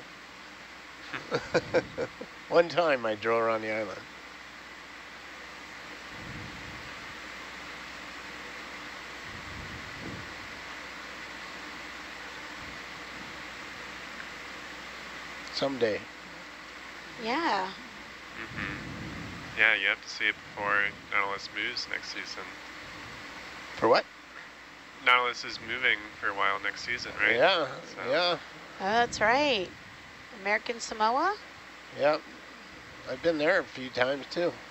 H: One time I drove around the island. Someday. Yeah.
B: Mm -hmm. Yeah, you have to see it before Nautilus moves next season.
H: For what?
B: Nautilus is moving for a while next season, right?
H: Yeah,
B: So-
H: yeah,
F: Oh, that's right. American Samoa?
H: yeah. I've been there a few times too.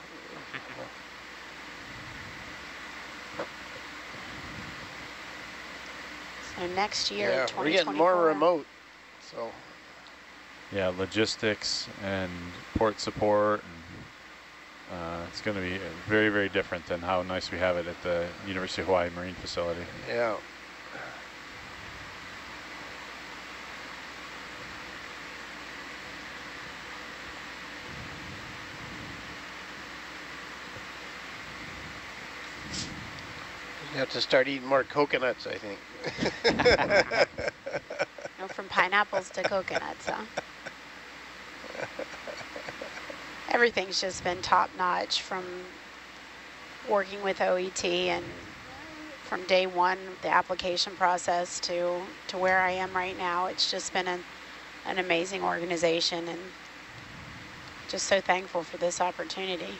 F: So next year,
H: yeah, we're getting more remote. So
G: Yeah, logistics and port support. And, uh, it's going to be very, very different than how nice we have it at the University of Hawaii Marine Facility.
H: yeah. You have to start eating more coconuts, I think.
F: Pineapples to coconuts, huh? Everything's just been top notch from working with OET and from day one, the application process to, to where I am right now. It's just been an, an amazing organization and just so thankful for this opportunity.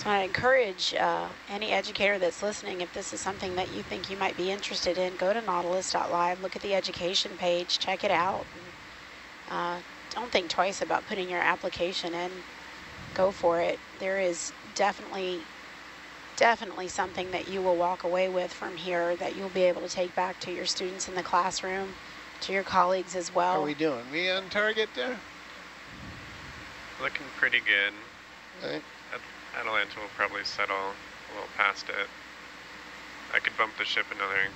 F: So I encourage uh, any educator that's listening, if this is something that you think you might be interested in, go to nautilus.live, look at the education page, check it out. And, uh, don't think twice about putting your application in. Go for it. There is definitely, definitely something that you will walk away with from here that you'll be able to take back to your students in the classroom, to your colleagues as well.
H: How
F: well.
H: are we doing? We on target there?
B: Looking pretty good.
H: Right.
B: At- Atalanta will probably settle a little past it. I could bump the ship another.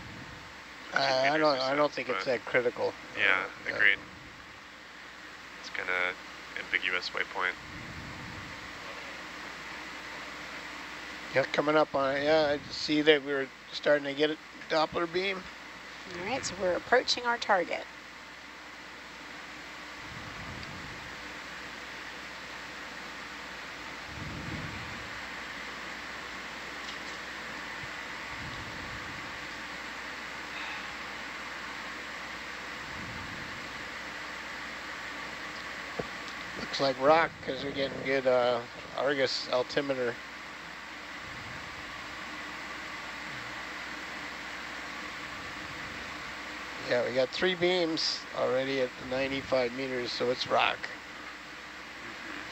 B: 50
H: Uh, I don't.
B: or
H: I don't think it's that critical.
B: Yeah,
H: Uh,
B: agreed. It's kind of ambiguous waypoint.
H: Yeah, coming up on it. Yeah, I see that we were starting to get a Doppler beam.
F: All right, so we're approaching our target.
H: Looks like rock because we're getting good uh, Argus altimeter. Yeah, we got three beams already at 95 meters, so it's rock.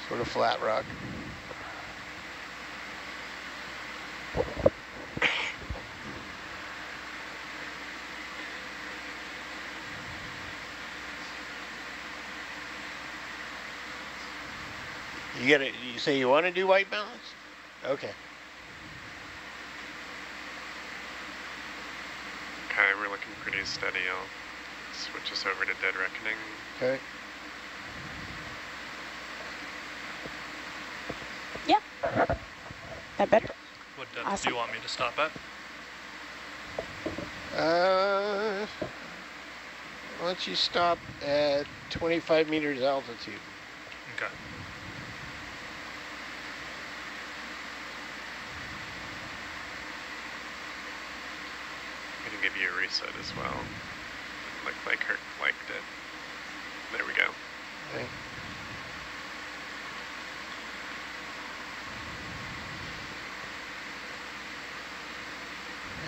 H: Sort of flat rock. You get it. You say you want to do white balance? Okay.
B: Okay, we're looking pretty steady. I'll switch us over to Dead Reckoning.
H: Okay. Yep.
F: That better?
J: What depth
F: Awesome.
J: do you want me to stop at?
H: Uh, why don't you stop at 25 meters altitude?
J: Okay.
B: I can give you a reset as well. Looked like Herc liked it. There we go.
H: Okay.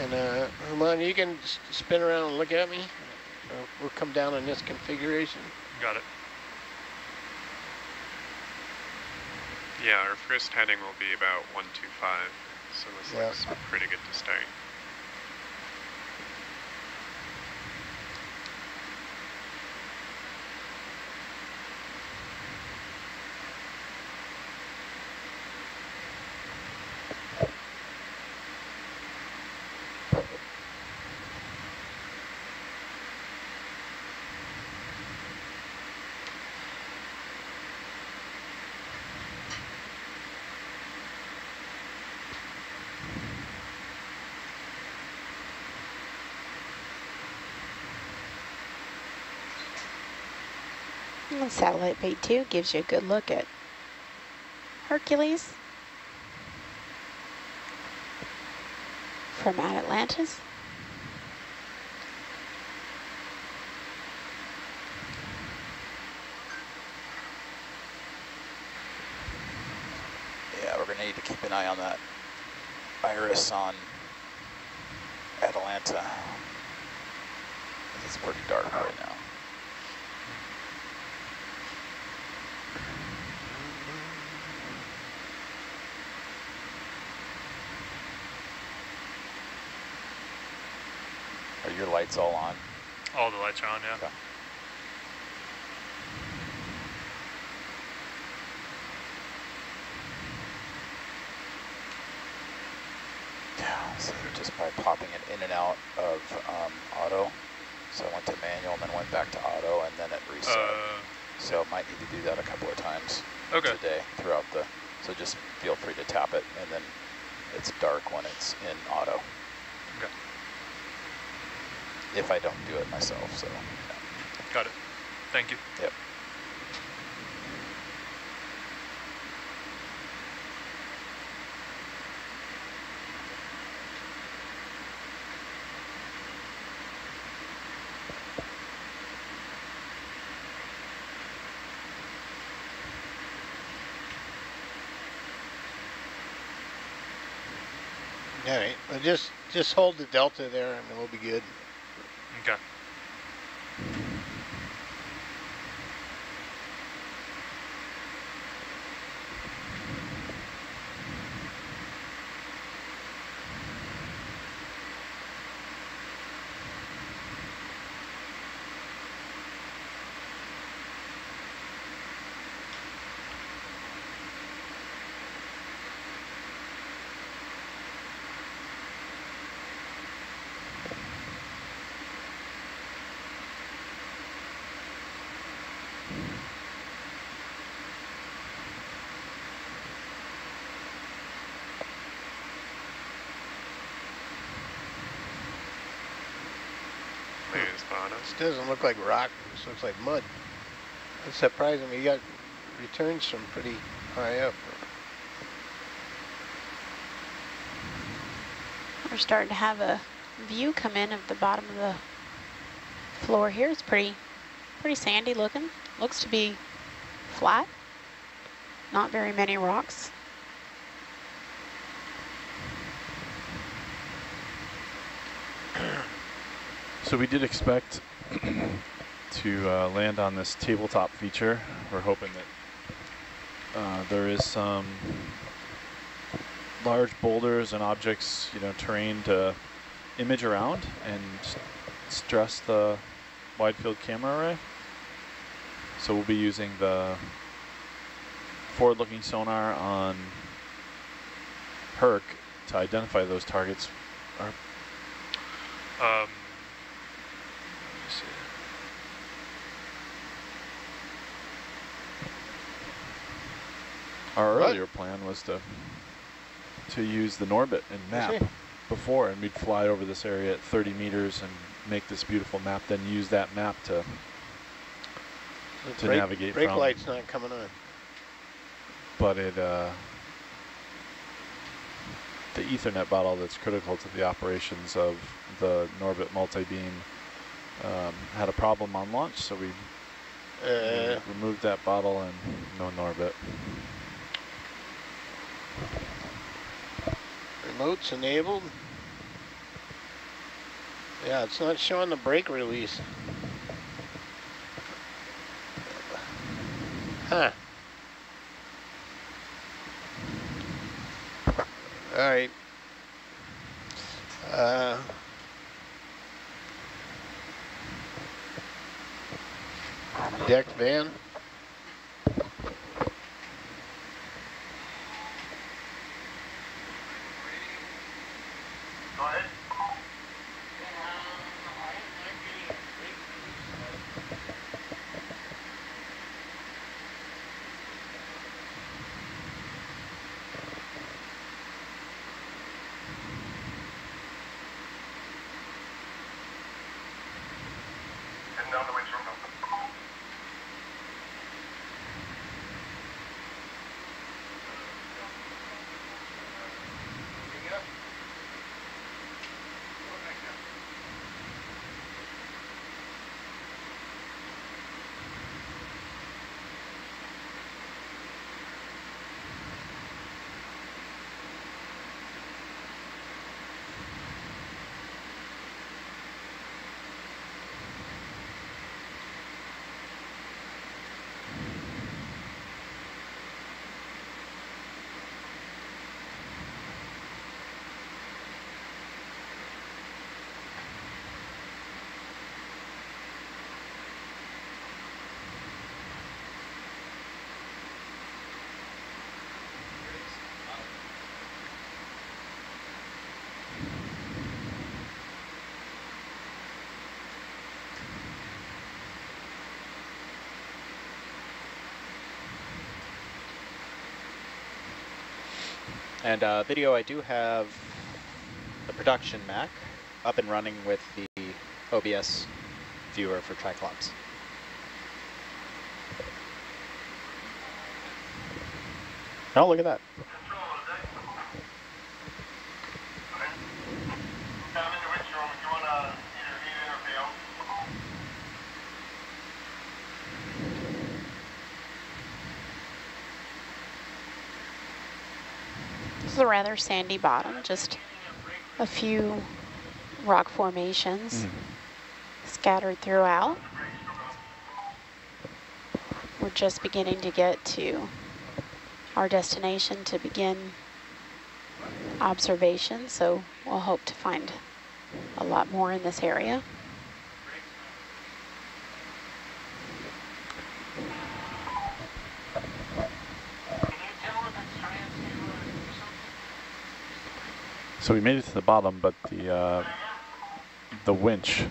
H: And uh, Herman, you can spin around and look at me. Uh, we'll come down in this configuration.
J: Got it.
B: Yeah, our first heading will be about 125, so this
H: Yeah.
B: looks pretty good to start.
F: And satellite bay 2 gives you a good look at Hercules from at Atalanta.
C: I need to keep an eye on that iris on Atalanta. It's pretty dark right now. Are your lights all on?
J: All the lights are on, yeah.
C: Okay. Yeah, so just by popping it in and out of um, auto. So I went to manual and then went back to auto and then it reset.
J: Uh,
C: so might need to do that a couple of times
J: okay.
C: today throughout the, so just feel free to tap it and then it's dark when it's in auto.
J: Okay.
C: If I don't do it myself, so. yeah.
J: Got it. Thank you.
C: Yep.
H: All right, well, just just hold the delta there, and we'll be good.
J: Okay.
B: Maybe it's bottom.
H: This doesn't look like rock. This looks like mud. That's surprising. You got returns from pretty high up.
F: We're starting to have a view come in of the bottom of the floor here. It's pretty, pretty sandy looking. Looks to be flat. Not very many rocks.
G: So we did expect to uh, land on this tabletop feature. We're hoping that uh, there is some large boulders and objects, you know, terrain to image around and stress the wide field camera array. So we'll be using the forward-looking sonar on Herc to identify those targets.
J: Um, let me see.
G: Our
H: What?
G: earlier plan was to to use the Norbit and map before, and we'd fly over this area at 30 meters and make this beautiful map, then use that map to
H: The
G: To
H: brake,
G: navigate
H: brake
G: from.
H: light's not coming on.
G: but it uh, the Ethernet bottle that's critical to the operations of the Norbit multi-beam um, had a problem on launch, so we
H: Uh,
G: removed that bottle and no Norbit.
H: Remote's enabled. Yeah, it's not showing the brake release. Huh. All right. Uh, decked van.
D: And uh, video, I do have the production Mac up and running with the OBS viewer for Triclops. Oh, look at that.
F: Rather sandy bottom, just a few rock formations
G: Mm.
F: scattered throughout. We're just beginning to get to our destination to begin observation, so we'll hope to find a lot more in this area.
G: So we made it to the bottom, but the uh, the winch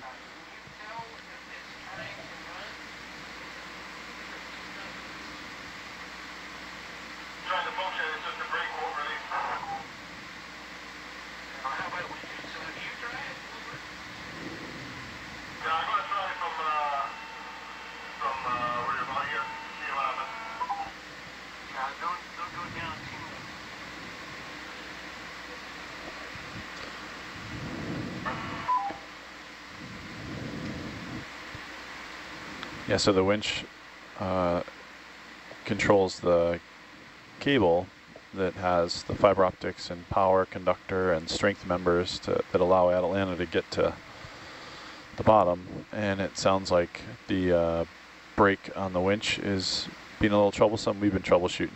G: Yeah, so the winch uh, controls the cable that has the fiber optics and power conductor and strength members to, that allow Atalanta to get to the bottom. And it sounds like the uh, brake on the winch is being a little troublesome. We've been troubleshooting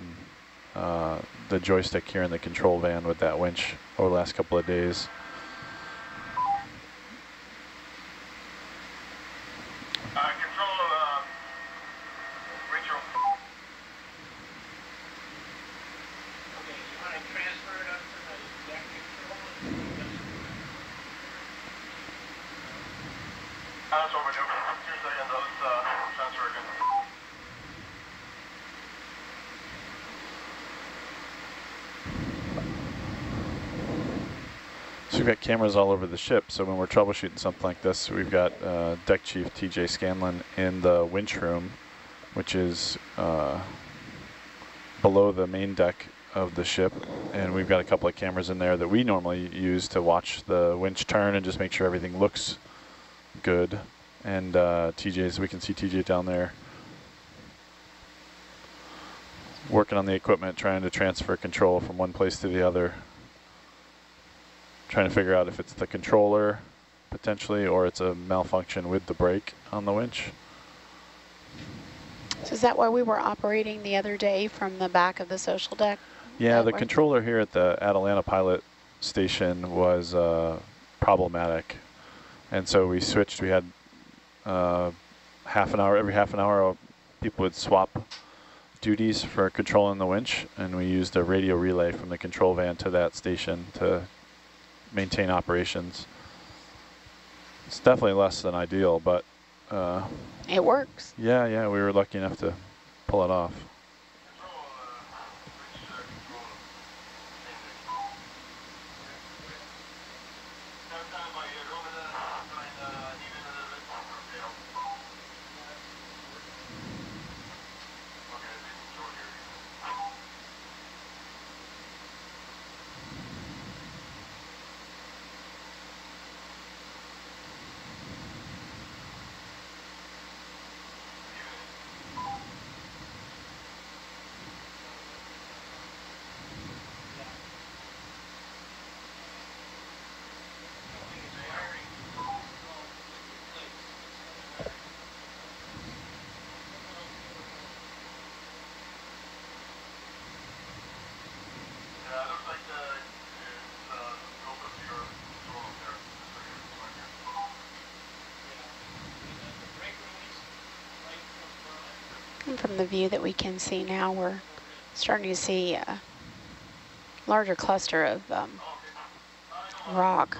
G: uh, the joystick here in the control van with that winch over the last couple of days.
A: That's what we're doing. Two seconds, I'll just uh, transfer again.
G: So we've got cameras all over the ship, so when we're troubleshooting something like this, we've got uh, Deck Chief TJ Scanlon in the winch room, which is uh, below the main deck of the ship, and we've got a couple of cameras in there that we normally use to watch the winch turn and just make sure everything looks good. And uh, TJ's, we can see TJ down there working on the equipment, trying to transfer control from one place to the other trying to figure out if it's the controller potentially or it's a malfunction with the brake on the winch.
F: So is that why we were operating the other day from the back of the social deck?
G: Yeah, the controller here at the Atalanta pilot station was uh, problematic. And so we switched, we had uh, half an hour, every half an hour people would swap duties for controlling the winch and we used a radio relay from the control van to that station to maintain operations. It's definitely less than ideal, but uh,
F: It works.
G: yeah, yeah, we were lucky enough to pull it off.
F: And from the view that we can see now, we're starting to see a larger cluster of um, rock.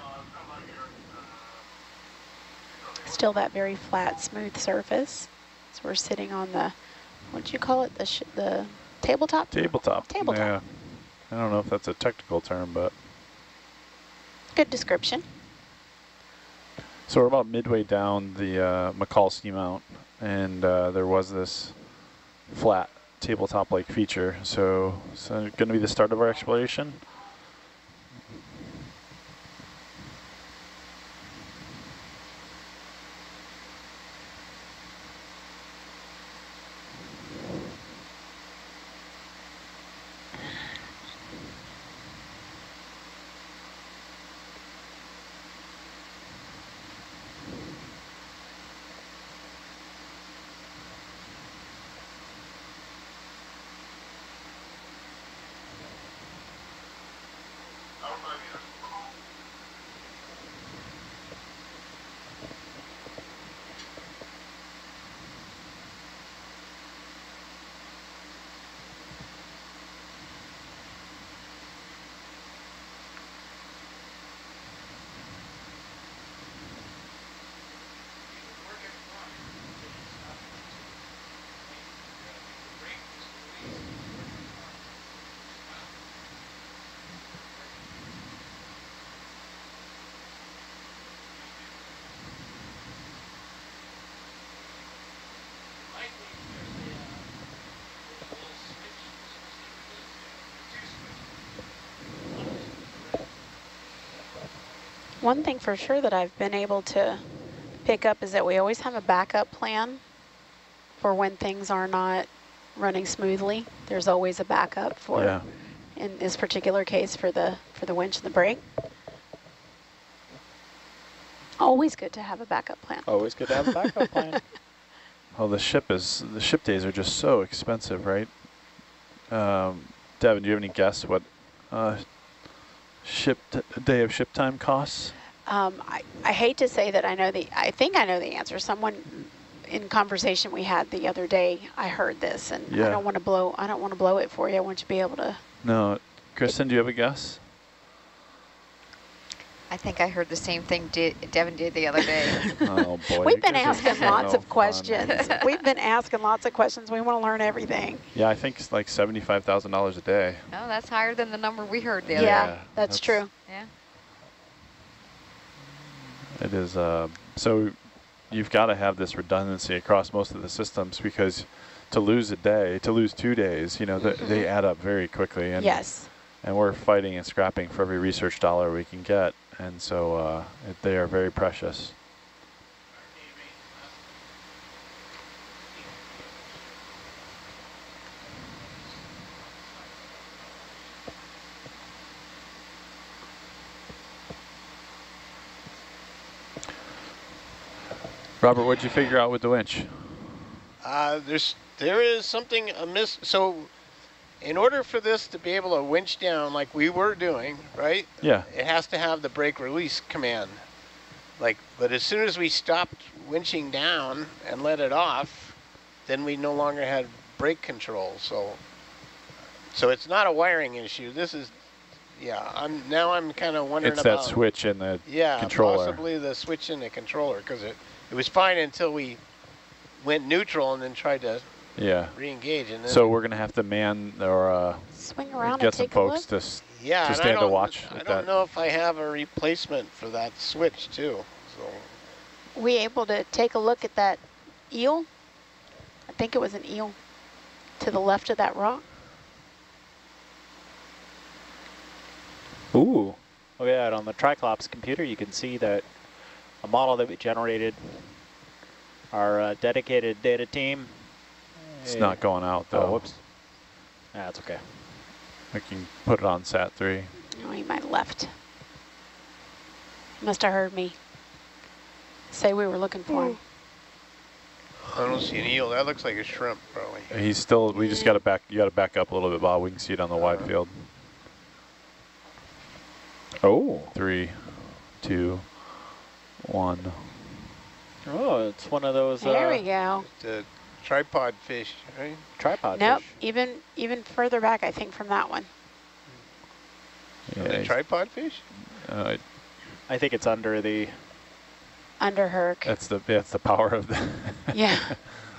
F: Still that very flat, smooth surface. So we're sitting on the, what do you call it, the sh the tabletop?
G: Tabletop.
F: Tabletop.
G: Yeah. I don't know if that's a technical term, but.
F: Good description.
G: So we're about midway down the uh, McCall seamount, and uh, there was this flat tabletop-like feature. So it's going to be the start of our exploration.
F: One thing for sure that I've been able to pick up is that we always have a backup plan for when things are not running smoothly. There's always a backup for,
G: Yeah.
F: in this particular case, for the for the winch and the brake. Always good to have a backup plan.
D: Always good to have a backup plan.
G: Well, the ship is the ship days are just so expensive, right? Um, Devin, do you have any guess what uh, ship t- day of ship time costs?
F: Um, I, I hate to say that I know the, I think I know the answer. Someone in conversation we had the other day, I heard this and I don't want to blow, I don't want to blow it for you. I want you to be able to,
G: No, Kristen, do you have a guess?
I: I think I heard the same thing De Devin did the other day.
G: oh boy,
F: we've been
G: guys
F: asking lots of questions. we've been asking lots of questions. We want to learn everything.
G: Yeah, I think it's like seventy-five thousand dollars a day.
I: no, that's higher than the number we heard the
F: Yeah,
I: other
G: Yeah,
I: day.
F: that's,
G: that's-
F: true.
I: Yeah.
G: It is uh, so you've got to have this redundancy across most of the systems because to lose a day, to lose two days, you know, th they add up very quickly. And
F: yes.
G: and we're fighting and scrapping for every research dollar we can get, and so uh, it, they are very precious. Robert, what'd you figure out with the winch?
H: Uh, there's there is something amiss. So, in order for this to be able to winch down like we were doing, right?
G: Yeah.
H: It has to have the brake release command. Like, but as soon as we stopped winching down and let it off, then we no longer had brake control. So, so it's not a wiring issue. This is, yeah. I'm now I'm kind of wondering
G: It's
H: about
G: that switch in the
H: yeah,
G: controller.
H: possibly the switch in the controller because it it was fine until we went neutral and then tried to
G: Yeah.
H: re-engage and then
G: So we're gonna have to man or uh,
F: Swing around
G: get some
F: take a look.
G: folks to
H: yeah
G: to stand to
H: don't,
G: watch
H: I don't
G: that.
H: know if I have a replacement for that switch too. So
F: We able to take a look at that eel? I think it was an eel to the left of that rock.
D: Ooh. Look at that. On the Triclops computer, you can see that a model that we generated, our uh, dedicated data team.
G: It's
D: eh,
G: not going out though.
D: Oh, whoops. That's okay.
G: I can put it on SAT three.
F: Oh, he might have left. Must have heard me say we were looking for him.
H: I don't see an eel. That looks like a shrimp probably.
G: He's still. We just got to back. You got to back up a little bit, Bob. We can see it on the wide field.
D: Oh.
G: Three, two, one.
D: Oh, it's one of those
F: There
D: uh,
F: we go.
H: The tripod fish, right?
D: tripod
F: Nope,
D: fish.
F: even even further back, I think, from that one.
H: the tripod fish?
G: uh,
D: I think it's under the.
F: Under Herc.
G: that's the that's the power of the
F: Yeah.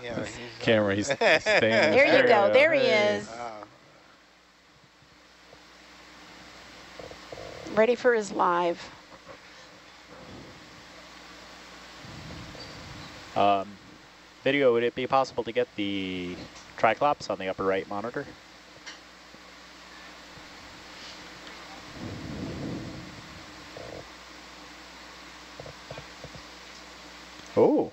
H: Yeah.
G: camera. He's staying.
F: There you go. There he
G: Hey.
F: is.
H: Ah.
F: ready for his live.
D: Um, video, would it be possible to get the triclops on the upper right monitor? Oh.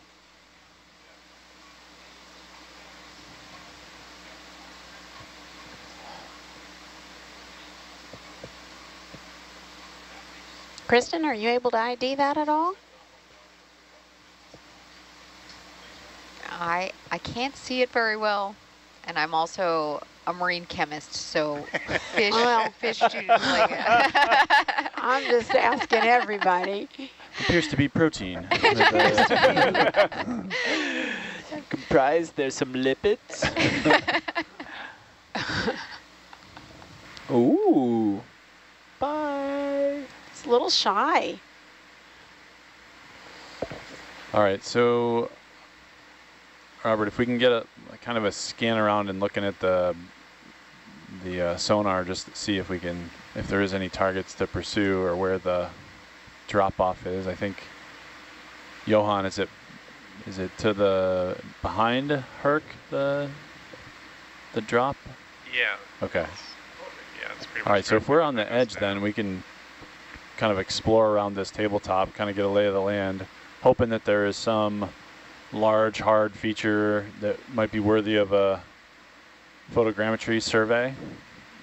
F: Kristen, are you able to ID that at all?
I: I I can't see it very well, and I'm also a marine chemist, so fish
F: Well.
I: fish do like
F: I'm just asking everybody.
G: Appears to be protein.
D: Comprised, there's some lipids. Ooh. Bye.
F: It's a little shy.
G: All right, so Robert, if we can get a, kind of a scan around and looking at the the uh, sonar, just to see if we can, if there is any targets to pursue or where the drop off is. I think Johan, is it is it to the behind Herc the the drop?
B: Yeah.
G: Okay.
B: Yeah, it's pretty
G: All right, so if we're on the edge,
B: down.
G: then we can kind of explore around this tabletop, kind of get a lay of the land, hoping that there is some large, hard feature that might be worthy of a photogrammetry survey.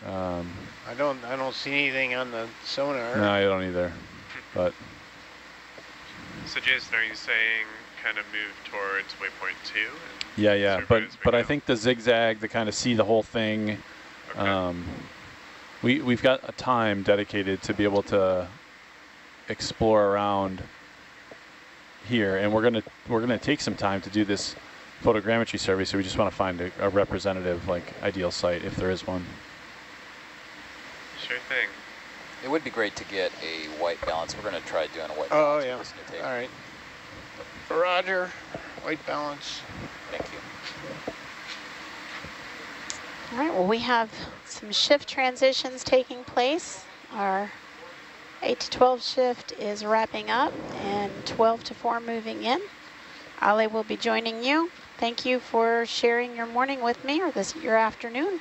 G: Um,
H: I don't, I don't see anything on the sonar.
G: no, I don't either, but
B: So Jason, are you saying kind of move towards waypoint two?
G: yeah, yeah,
B: survey
G: but
B: as
G: but I think the zigzag to kind of see the whole thing.
B: Okay.
G: Um, we we've got a time dedicated to be able to explore around here, and we're gonna we're gonna take some time to do this photogrammetry survey. So we just want to find a, a representative, like ideal site, if there is one.
B: sure thing.
C: It would be great to get a white balance. We're going to try doing a white
H: Oh,
C: balance.
H: yeah.
C: with this new tape.
H: All right. Roger, white balance.
C: Thank you.
F: All right, well, we have some shift transitions taking place. Our 8 to 12 shift is wrapping up and 12 to 4 moving in. Ali will be joining you. Thank you for sharing your morning with me or this your afternoon.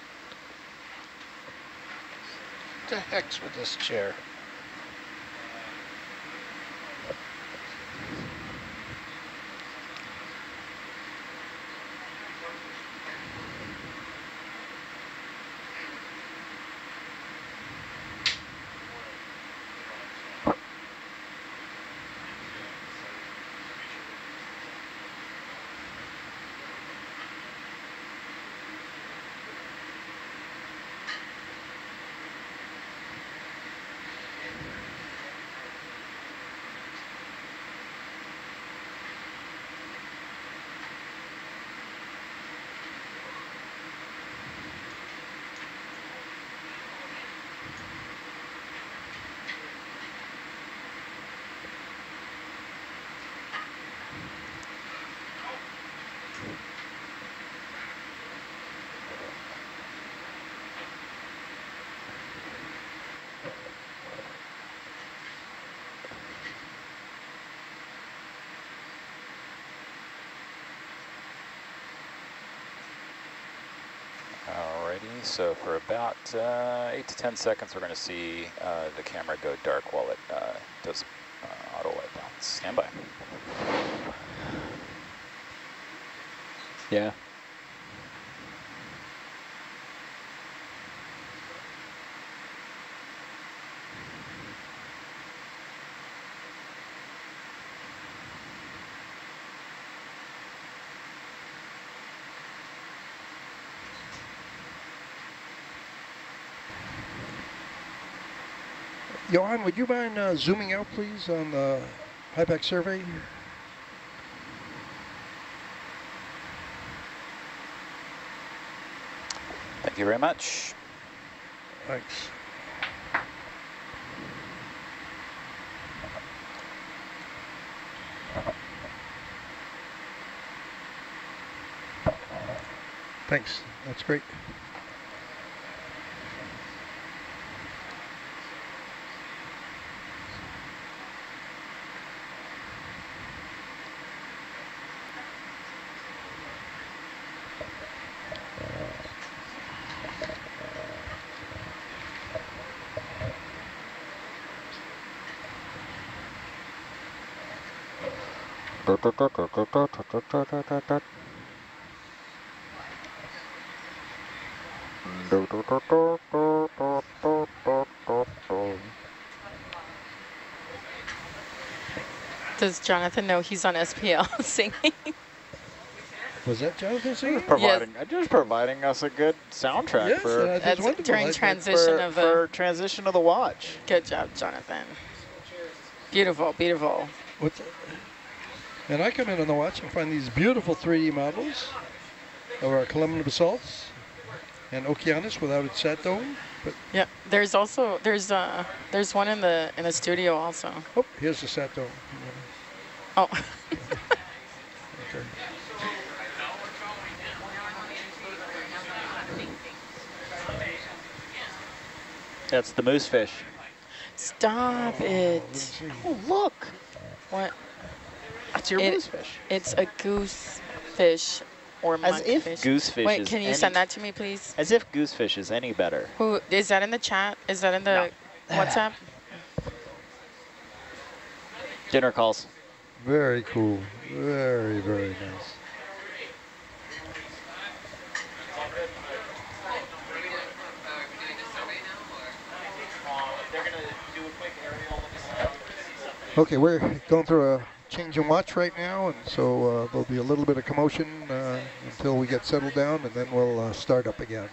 H: The heck's with this chair?
C: Alrighty, so for about uh, 8 to 10 seconds, we're going to see uh, the camera go dark while it uh, does uh, auto white balance. Stand by.
D: Yeah.
K: Johan, would you mind uh, zooming out, please, on the HiPAP survey?
C: Thank you very much.
K: Thanks. Thanks. That's great.
L: Does Jonathan know he's on SPL singing?
M: Was that Jonathan singing?
D: Providing, uh, just providing us a good soundtrack
M: Yes,
D: for,
M: that's
L: That's during transition
D: for,
L: of the.
D: for transition of the watch.
L: Good job, Jonathan. Beautiful, beautiful.
M: What's that? And I come in on the watch and find these beautiful 3D models of our columnar basalts and Okeanos without its sat dome. But
L: Yeah, there's also there's uh there's one in the in the studio also.
M: oh, here's the sat dome.
L: Oh,
M: Okay.
D: That's the moosefish.
L: stop it!
D: Oh, look.
L: What?
D: That's your
L: It-
D: moosefish.
L: It's a goosefish or
D: As if
L: monkfish.
D: goosefish
L: Wait,
D: is
L: can you
D: any-
L: send that to me, please?
D: As if goosefish is any better.
L: Who is that in the chat? Is that in the WhatsApp?
D: Dinner calls.
M: Very cool. Very, very nice. Okay, we're going through a change in watch right now, and so uh, there'll be a little bit of commotion uh, until we get settled down, and then we'll uh, start up again.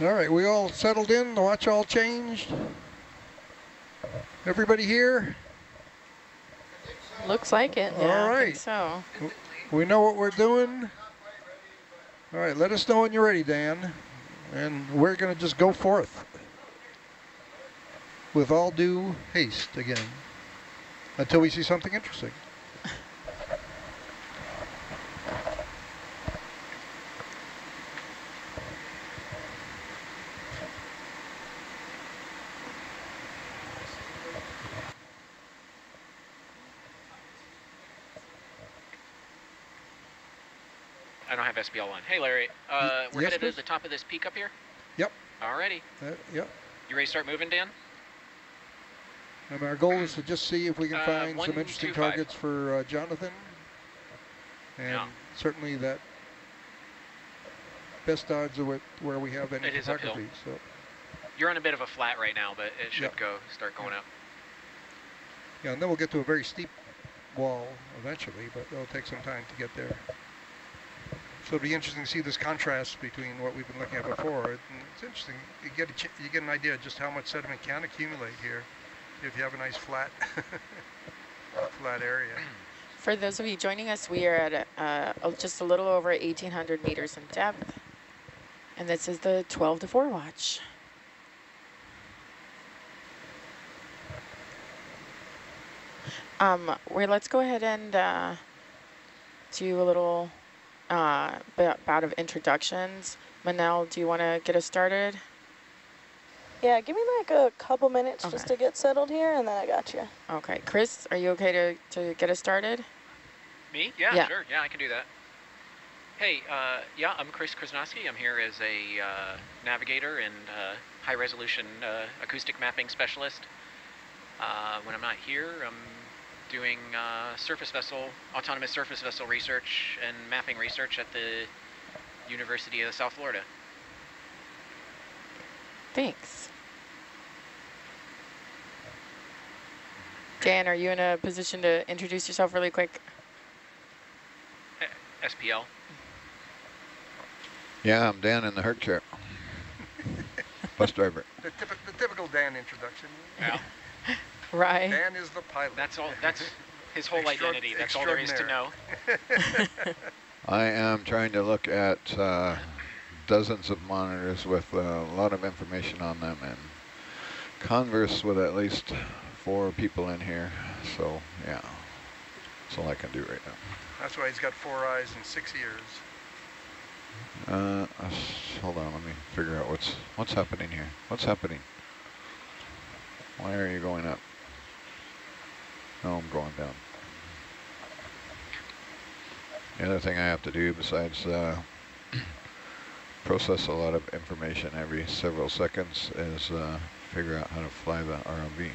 M: All right, we all settled in, the watch all changed. Everybody here?
L: Looks like it.
M: All
L: Yeah, I think so.
M: We know what we're doing. All right, let us know when you're ready, Dan. And we're going to just go forth with all due haste again until we see something interesting.
N: I don't have SBL one. Hey, Larry. Uh, we're
M: yes,
N: headed
M: please?
N: to the top of this peak up here.
M: Yep.
N: Alrighty.
M: Uh, yep.
N: You ready to start moving, Dan?
M: And our goal is to just see if we can
N: Uh,
M: find
N: one,
M: some interesting
N: two, five.
M: targets for uh, Jonathan. And certainly that
K: best odds what, where we have any
N: It
K: topography. So
N: You're on a bit of a flat right now, but it should
K: Yeah.
N: go start going up.
K: yeah, and then we'll get to a very steep wall eventually, but it'll take some time to get there. So it'll be interesting to see this contrast between what we've been looking at before. It's interesting. You get you get an idea just how much sediment can accumulate here if you have a nice flat flat area.
O: For those of you joining us, we are at uh, just a little over 1,800 meters in depth. And this is the 12 to 4 watch. Um, we let's go ahead and uh, do a little uh, bout of introductions. Manel, do you want to get us started?
L: Yeah, give me like a couple minutes just to get settled here, and then I got you.
O: Okay, Chris, are you okay to, to get us started?
N: Me? Yeah,
O: Yeah.
N: sure. Yeah, I can do that. Hey, uh, yeah, I'm Chris Krasnosky. I'm here as a uh, navigator and uh, high-resolution uh, acoustic mapping specialist. Uh, when I'm not here, I'm doing uh, surface vessel, autonomous surface vessel research and mapping research at the University of South Florida.
O: Thanks. Dan, are you in a position to introduce yourself really quick?
N: SPL.
P: Yeah, I'm Dan in the Herc chair. Bus driver.
K: The, typi- the typical Dan introduction.
N: Yeah.
O: Right.
K: Dan is the pilot.
N: That's all. That's his whole
K: Extraord-
N: identity. That's all there is to know.
P: I am trying to look at uh, dozens of monitors with uh, a lot of information on them and converse with at least four people in here. So, yeah, that's all I can do right now.
K: That's why he's got four eyes and six ears.
P: Uh, uh, hold on, let me figure out what's what's happening here. What's happening? Why are you going up? No, I'm going down. The other thing I have to do besides uh, process a lot of information every several seconds is uh, figure out how to fly the ROV.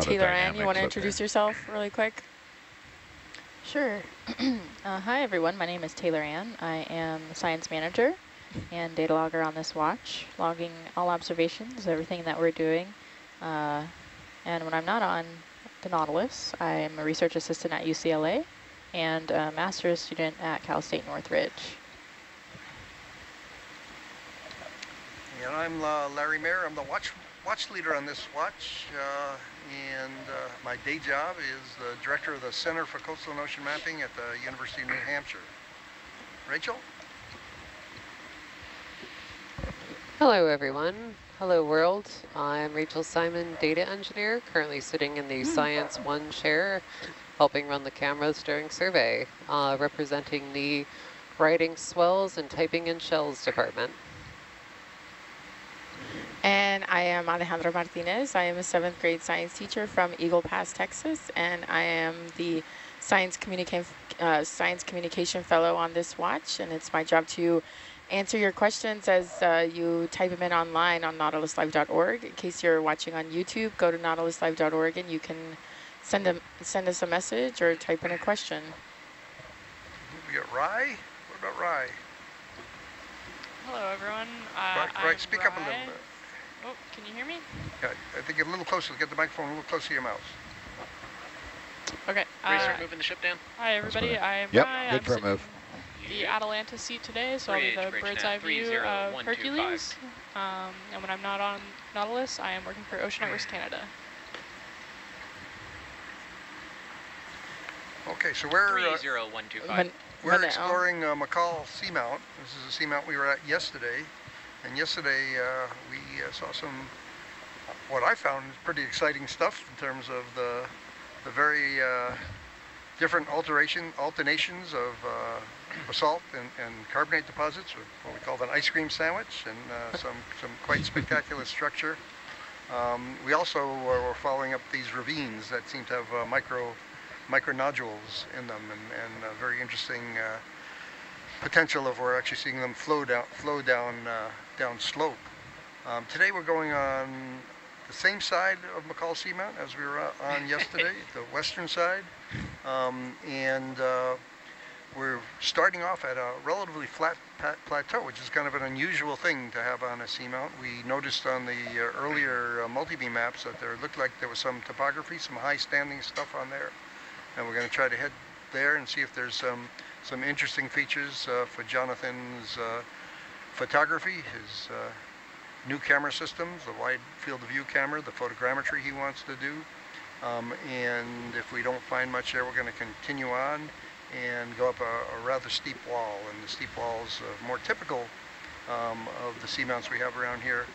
O: Taylor Ann, you want to
P: up
O: introduce yourself really quick?
Q: Sure. uh, hi, everyone. My name is Taylor Ann. I am the science manager and data logger on this watch, logging all observations, everything that we're doing. Uh, and when I'm not on the Nautilus, I'm a research assistant at UCLA and a master's student at Cal State Northridge.
K: And I'm uh, Larry Mayer. I'm the watch watch leader on this watch, uh, and uh, my day job is the director of the Center for Coastal and Ocean Mapping at the University of New Hampshire. Rachel?
R: Hello, everyone. Hello, world. I'm Rachel Simon, data engineer, currently sitting in the Science 1 chair, helping run the cameras during survey, uh, representing the writing swells and typing in shells department.
O: And I am Alejandra Martinez. I am a seventh grade science teacher from Eagle Pass, Texas, and I am the science, communica uh, science communication fellow on this watch. And it's my job to answer your questions as uh, you type them in online on nautiluslive.org. In case you're watching on YouTube, go to nautiluslive.org and you can send, them, send us a message or type in a question.
K: We got Rye? What about Rye?
S: Hello, everyone. Uh,
K: right, right,
S: I'm
K: speak up a little bit.
S: Oh, can you hear me?
K: Yeah, I think get a little closer, get the microphone a little closer to your mouth.
S: Okay.
N: Ready
S: Uh,
N: start moving the ship down?
S: hi, everybody. I am
P: Yep,
S: Rye.
P: good
S: I'm
P: for a move.
S: In The Atalanta seat today, so I'll be the bird's eye view of Hercules. Um, and when I'm not on Nautilus, I am working for Ocean Networks Canada.
K: Okay, so we're uh,
N: 30125.
K: we're exploring uh, McCall Seamount. This is a seamount we were at yesterday, and yesterday uh, we uh, saw some what I found pretty exciting stuff in terms of the the very uh, different alteration alternations of uh, basalt and, and carbonate deposits, what we call an ice cream sandwich, and uh, some some quite spectacular structure. Um, we also uh, were following up these ravines that seem to have uh, micro nodules in them and, and uh, very interesting uh, potential of we're actually seeing them flow down flow down uh, down slope. Um, today we're going on the same side of McCall Seamount as we were on yesterday, the western side. Um, and uh, starting off at a relatively flat plateau, which is kind of an unusual thing to have on a seamount. We noticed on the uh, earlier uh, multi-beam maps that there looked like there was some topography, some high standing stuff on there. And we're going to try to head there and see if there's some, some interesting features uh, for Jonathan's uh, photography, his uh, new camera systems, the wide field of view camera, the photogrammetry he wants to do. Um, and if we don't find much there, we're going to continue on and go up a, a rather steep wall. And the steep wall is uh, more typical um, of the seamounts we have around here.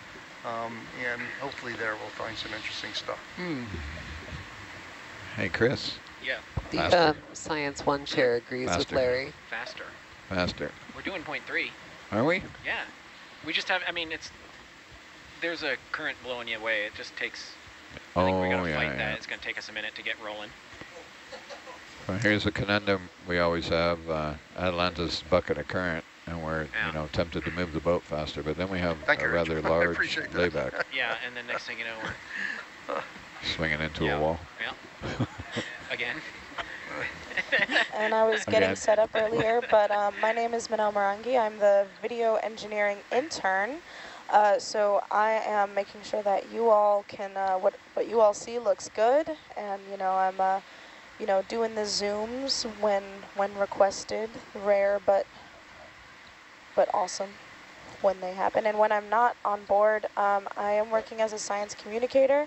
K: Um, and hopefully there we'll find some interesting stuff.
P: Hmm. Hey, Chris.
N: Yeah.
R: The uh, Science 1 chair agrees
P: Faster.
R: with Larry.
N: Faster.
P: Faster.
N: We're doing point three.
P: Are we?
N: Yeah. We just have, I mean, it's, there's a current blowing you away. It just takes, I think we
P: Oh,
N: gotta
P: yeah,
N: fight
P: yeah.
N: that. It's gonna take us a minute to get rolling.
P: Well, here's a conundrum we always have. Uh, Atalanta's bucket of current, and we're you know tempted to move the boat faster, but then we have
K: Thank
P: a
K: you,
P: rather
K: Rachel. I
P: large layback
N: Yeah, and then next thing you know, we're,
P: swinging into
N: Yeah.
P: a wall.
N: yeah, again.
L: and I was
P: Okay.
L: getting set up earlier, but um, my name is Manel Morangi. I'm the video engineering intern. Uh, so I am making sure that you all can, uh, what, what you all see looks good. And, you know, I'm, uh, you know, doing the zooms when, when requested, rare, but, but awesome when they happen. And when I'm not on board, um, I am working as a science communicator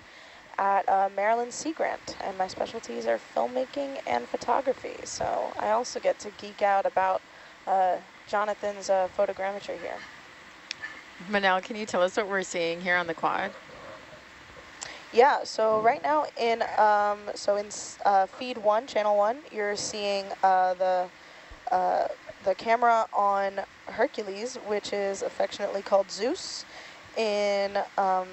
L: at uh, Maryland Sea Grant, and my specialties are filmmaking and photography. So I also get to geek out about uh, Jonathan's uh, photogrammetry here.
O: Manel, can you tell us what we're seeing here on the quad?
L: Yeah, so right now in um, so in uh, feed one, channel one, you're seeing uh, the uh, the camera on Hercules, which is affectionately called Zeus. In um,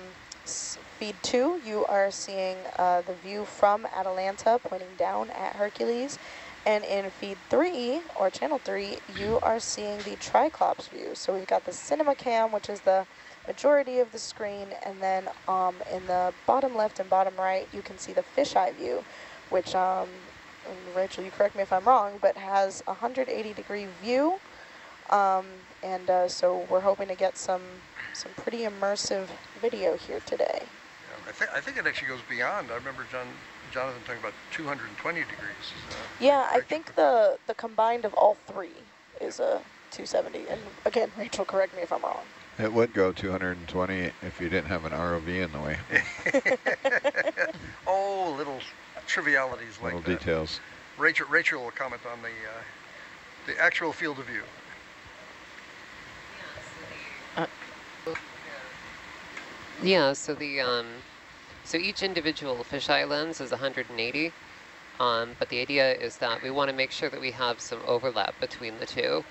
L: feed two, you are seeing uh, the view from Atalanta pointing down at Hercules. And in feed three, or channel three, you are seeing the Triclops view. So we've got the cinema cam, which is the majority of the screen, and then um, in the bottom left and bottom right, you can see the fisheye view, which, um, Rachel, you correct me if I'm wrong, but has a 180 degree view. Um, and uh, so we're hoping to get some, some pretty immersive video here today.
K: I, think I think it actually goes beyond. I remember John, Jonathan talking about 220 degrees. Uh,
L: Yeah, I think the, the combined of all three is a 270. And again, Rachel, correct me if I'm wrong.
P: It would go 220 if you didn't have an ROV in the way.
K: oh, little trivialities like
P: Little
K: that.
P: details.
K: Rachel, Rachel will comment on the uh, the actual field of view.
R: Yeah, so the um, so each individual fisheye lens is 180, um, but the idea is that we want to make sure that we have some overlap between the two.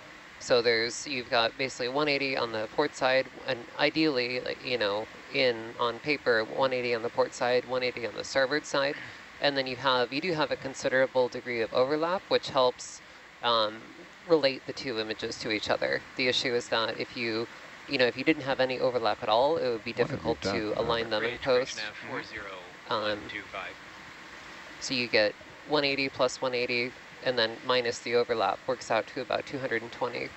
R: So there's you've got basically 180 on the port side, and ideally, you know, in on paper, 180 on the port side, 180 on the starboard side, and then you have you do have a considerable degree of overlap, which helps um, relate the two images to each other. The issue is that if you you know, if you didn't have any overlap at all, it would be difficult to align them in post. Um, so you get 180 plus 180, and then minus the overlap works out to about 220.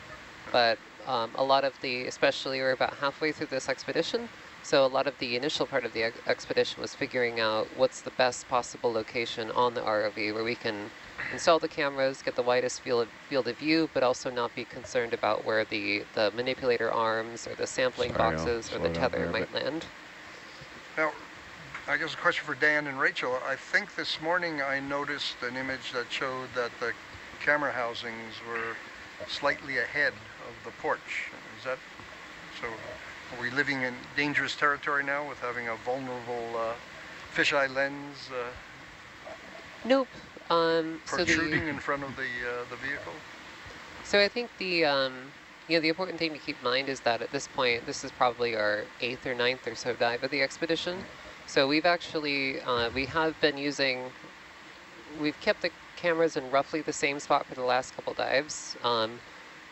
R: But um, a lot of the, especially we're about halfway through this expedition, so a lot of the initial part of the ex expedition was figuring out what's the best possible location on the ROV where we can install the cameras, get the widest field of, field of view, but also not be concerned about where the, the manipulator arms or the sampling
P: Sorry, I'll
R: boxes or the tether might land.
K: Now, I guess a question for Dan and Rachel. I think this morning I noticed an image that showed that the camera housings were slightly ahead of the porch. Is that so? Are we living in dangerous territory now with having a vulnerable uh, fisheye lens uh,
R: Nope. Um, so the-
K: protruding in front of the uh, the vehicle?
R: So I think the um, you know the important thing to keep in mind is that at this point this is probably our eighth or ninth or so dive of the expedition. So we've actually uh, we have been using we've kept the cameras in roughly the same spot for the last couple dives. Um,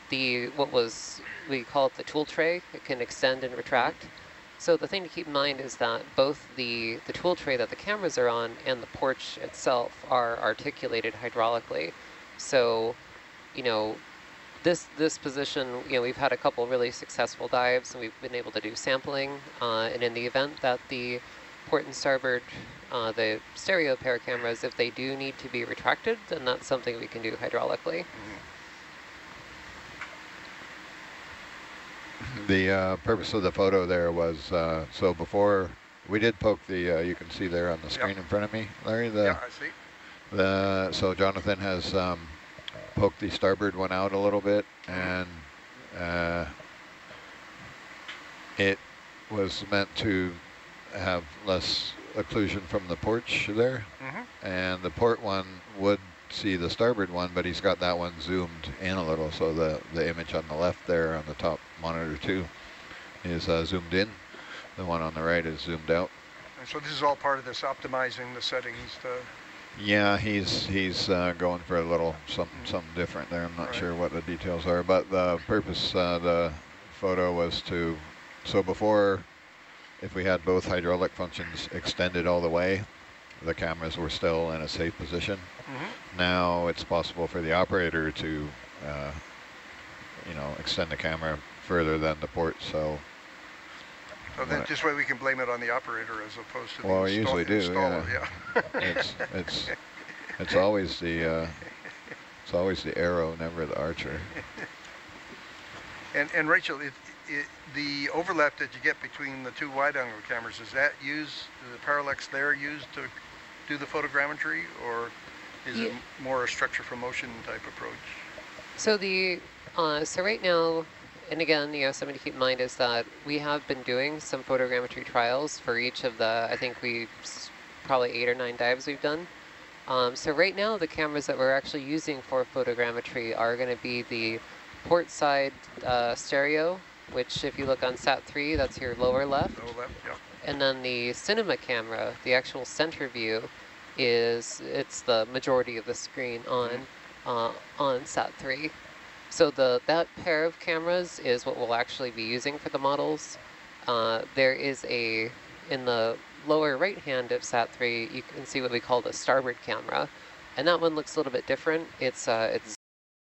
R: the what was we call it the tool tray. It can extend and retract. So the thing to keep in mind is that both the, the tool tray that the cameras are on and the porch itself are articulated hydraulically. So, you know, this this position, you know, we've had a couple really successful dives and we've been able to do sampling. Uh, and in the event that the port and starboard, uh, the stereo pair cameras, if they do need to be retracted, then that's something we can do hydraulically. Mm -hmm.
P: The uh, purpose of the photo there was, uh, so before we did poke the, uh, you can see there on the screen yep. in front of me, Larry. The,
K: yeah, I see.
P: The, so Jonathan has um, poked the starboard one out a little bit and uh, it was meant to have less occlusion from the porch there. Mm -hmm. And the port one would see the starboard one, but he's got that one zoomed in a little. So the, the image on the left there on the top monitor two is uh, zoomed in. The one on the right is zoomed out.
K: And so this is all part of this optimizing the settings to
P: yeah, he's he's uh, going for a little something something different there. I'm not right. sure what the details are, but the purpose uh, the photo was to so before, if we had both hydraulic functions extended all the way, the cameras were still in a safe position. Mm -hmm. Now it's possible for the operator to, uh, you know, extend the camera further than the port. So.
K: So then, this way we can blame it on the operator as opposed to
P: well,
K: the
P: we usually do.
K: Installer,
P: yeah. yeah. it's it's it's always the uh, it's always the arrow, never the archer.
K: And and Rachel, it, it, the overlap that you get between the two wide-angle cameras is that used the parallax there used to do the photogrammetry, or is yeah. it more a structure for motion type approach?
R: So the uh, so right now and again, you know, something to keep in mind is that we have been doing some photogrammetry trials for each of the, I think we probably eight or nine dives we've done. Um, so right now, the cameras that we're actually using for photogrammetry are going to be the port side uh, stereo, which if you look on SAT-3, that's your lower left.
K: Lower left, yeah.
R: And then the cinema camera, the actual center view, is it's the majority of the screen on mm-hmm. uh, on SAT-3. So the that pair of cameras is what we'll actually be using for the models. Uh, there is a, in the lower right hand of SAT-3, you can see what we call the starboard camera. And that one looks a little bit different. It's uh, it's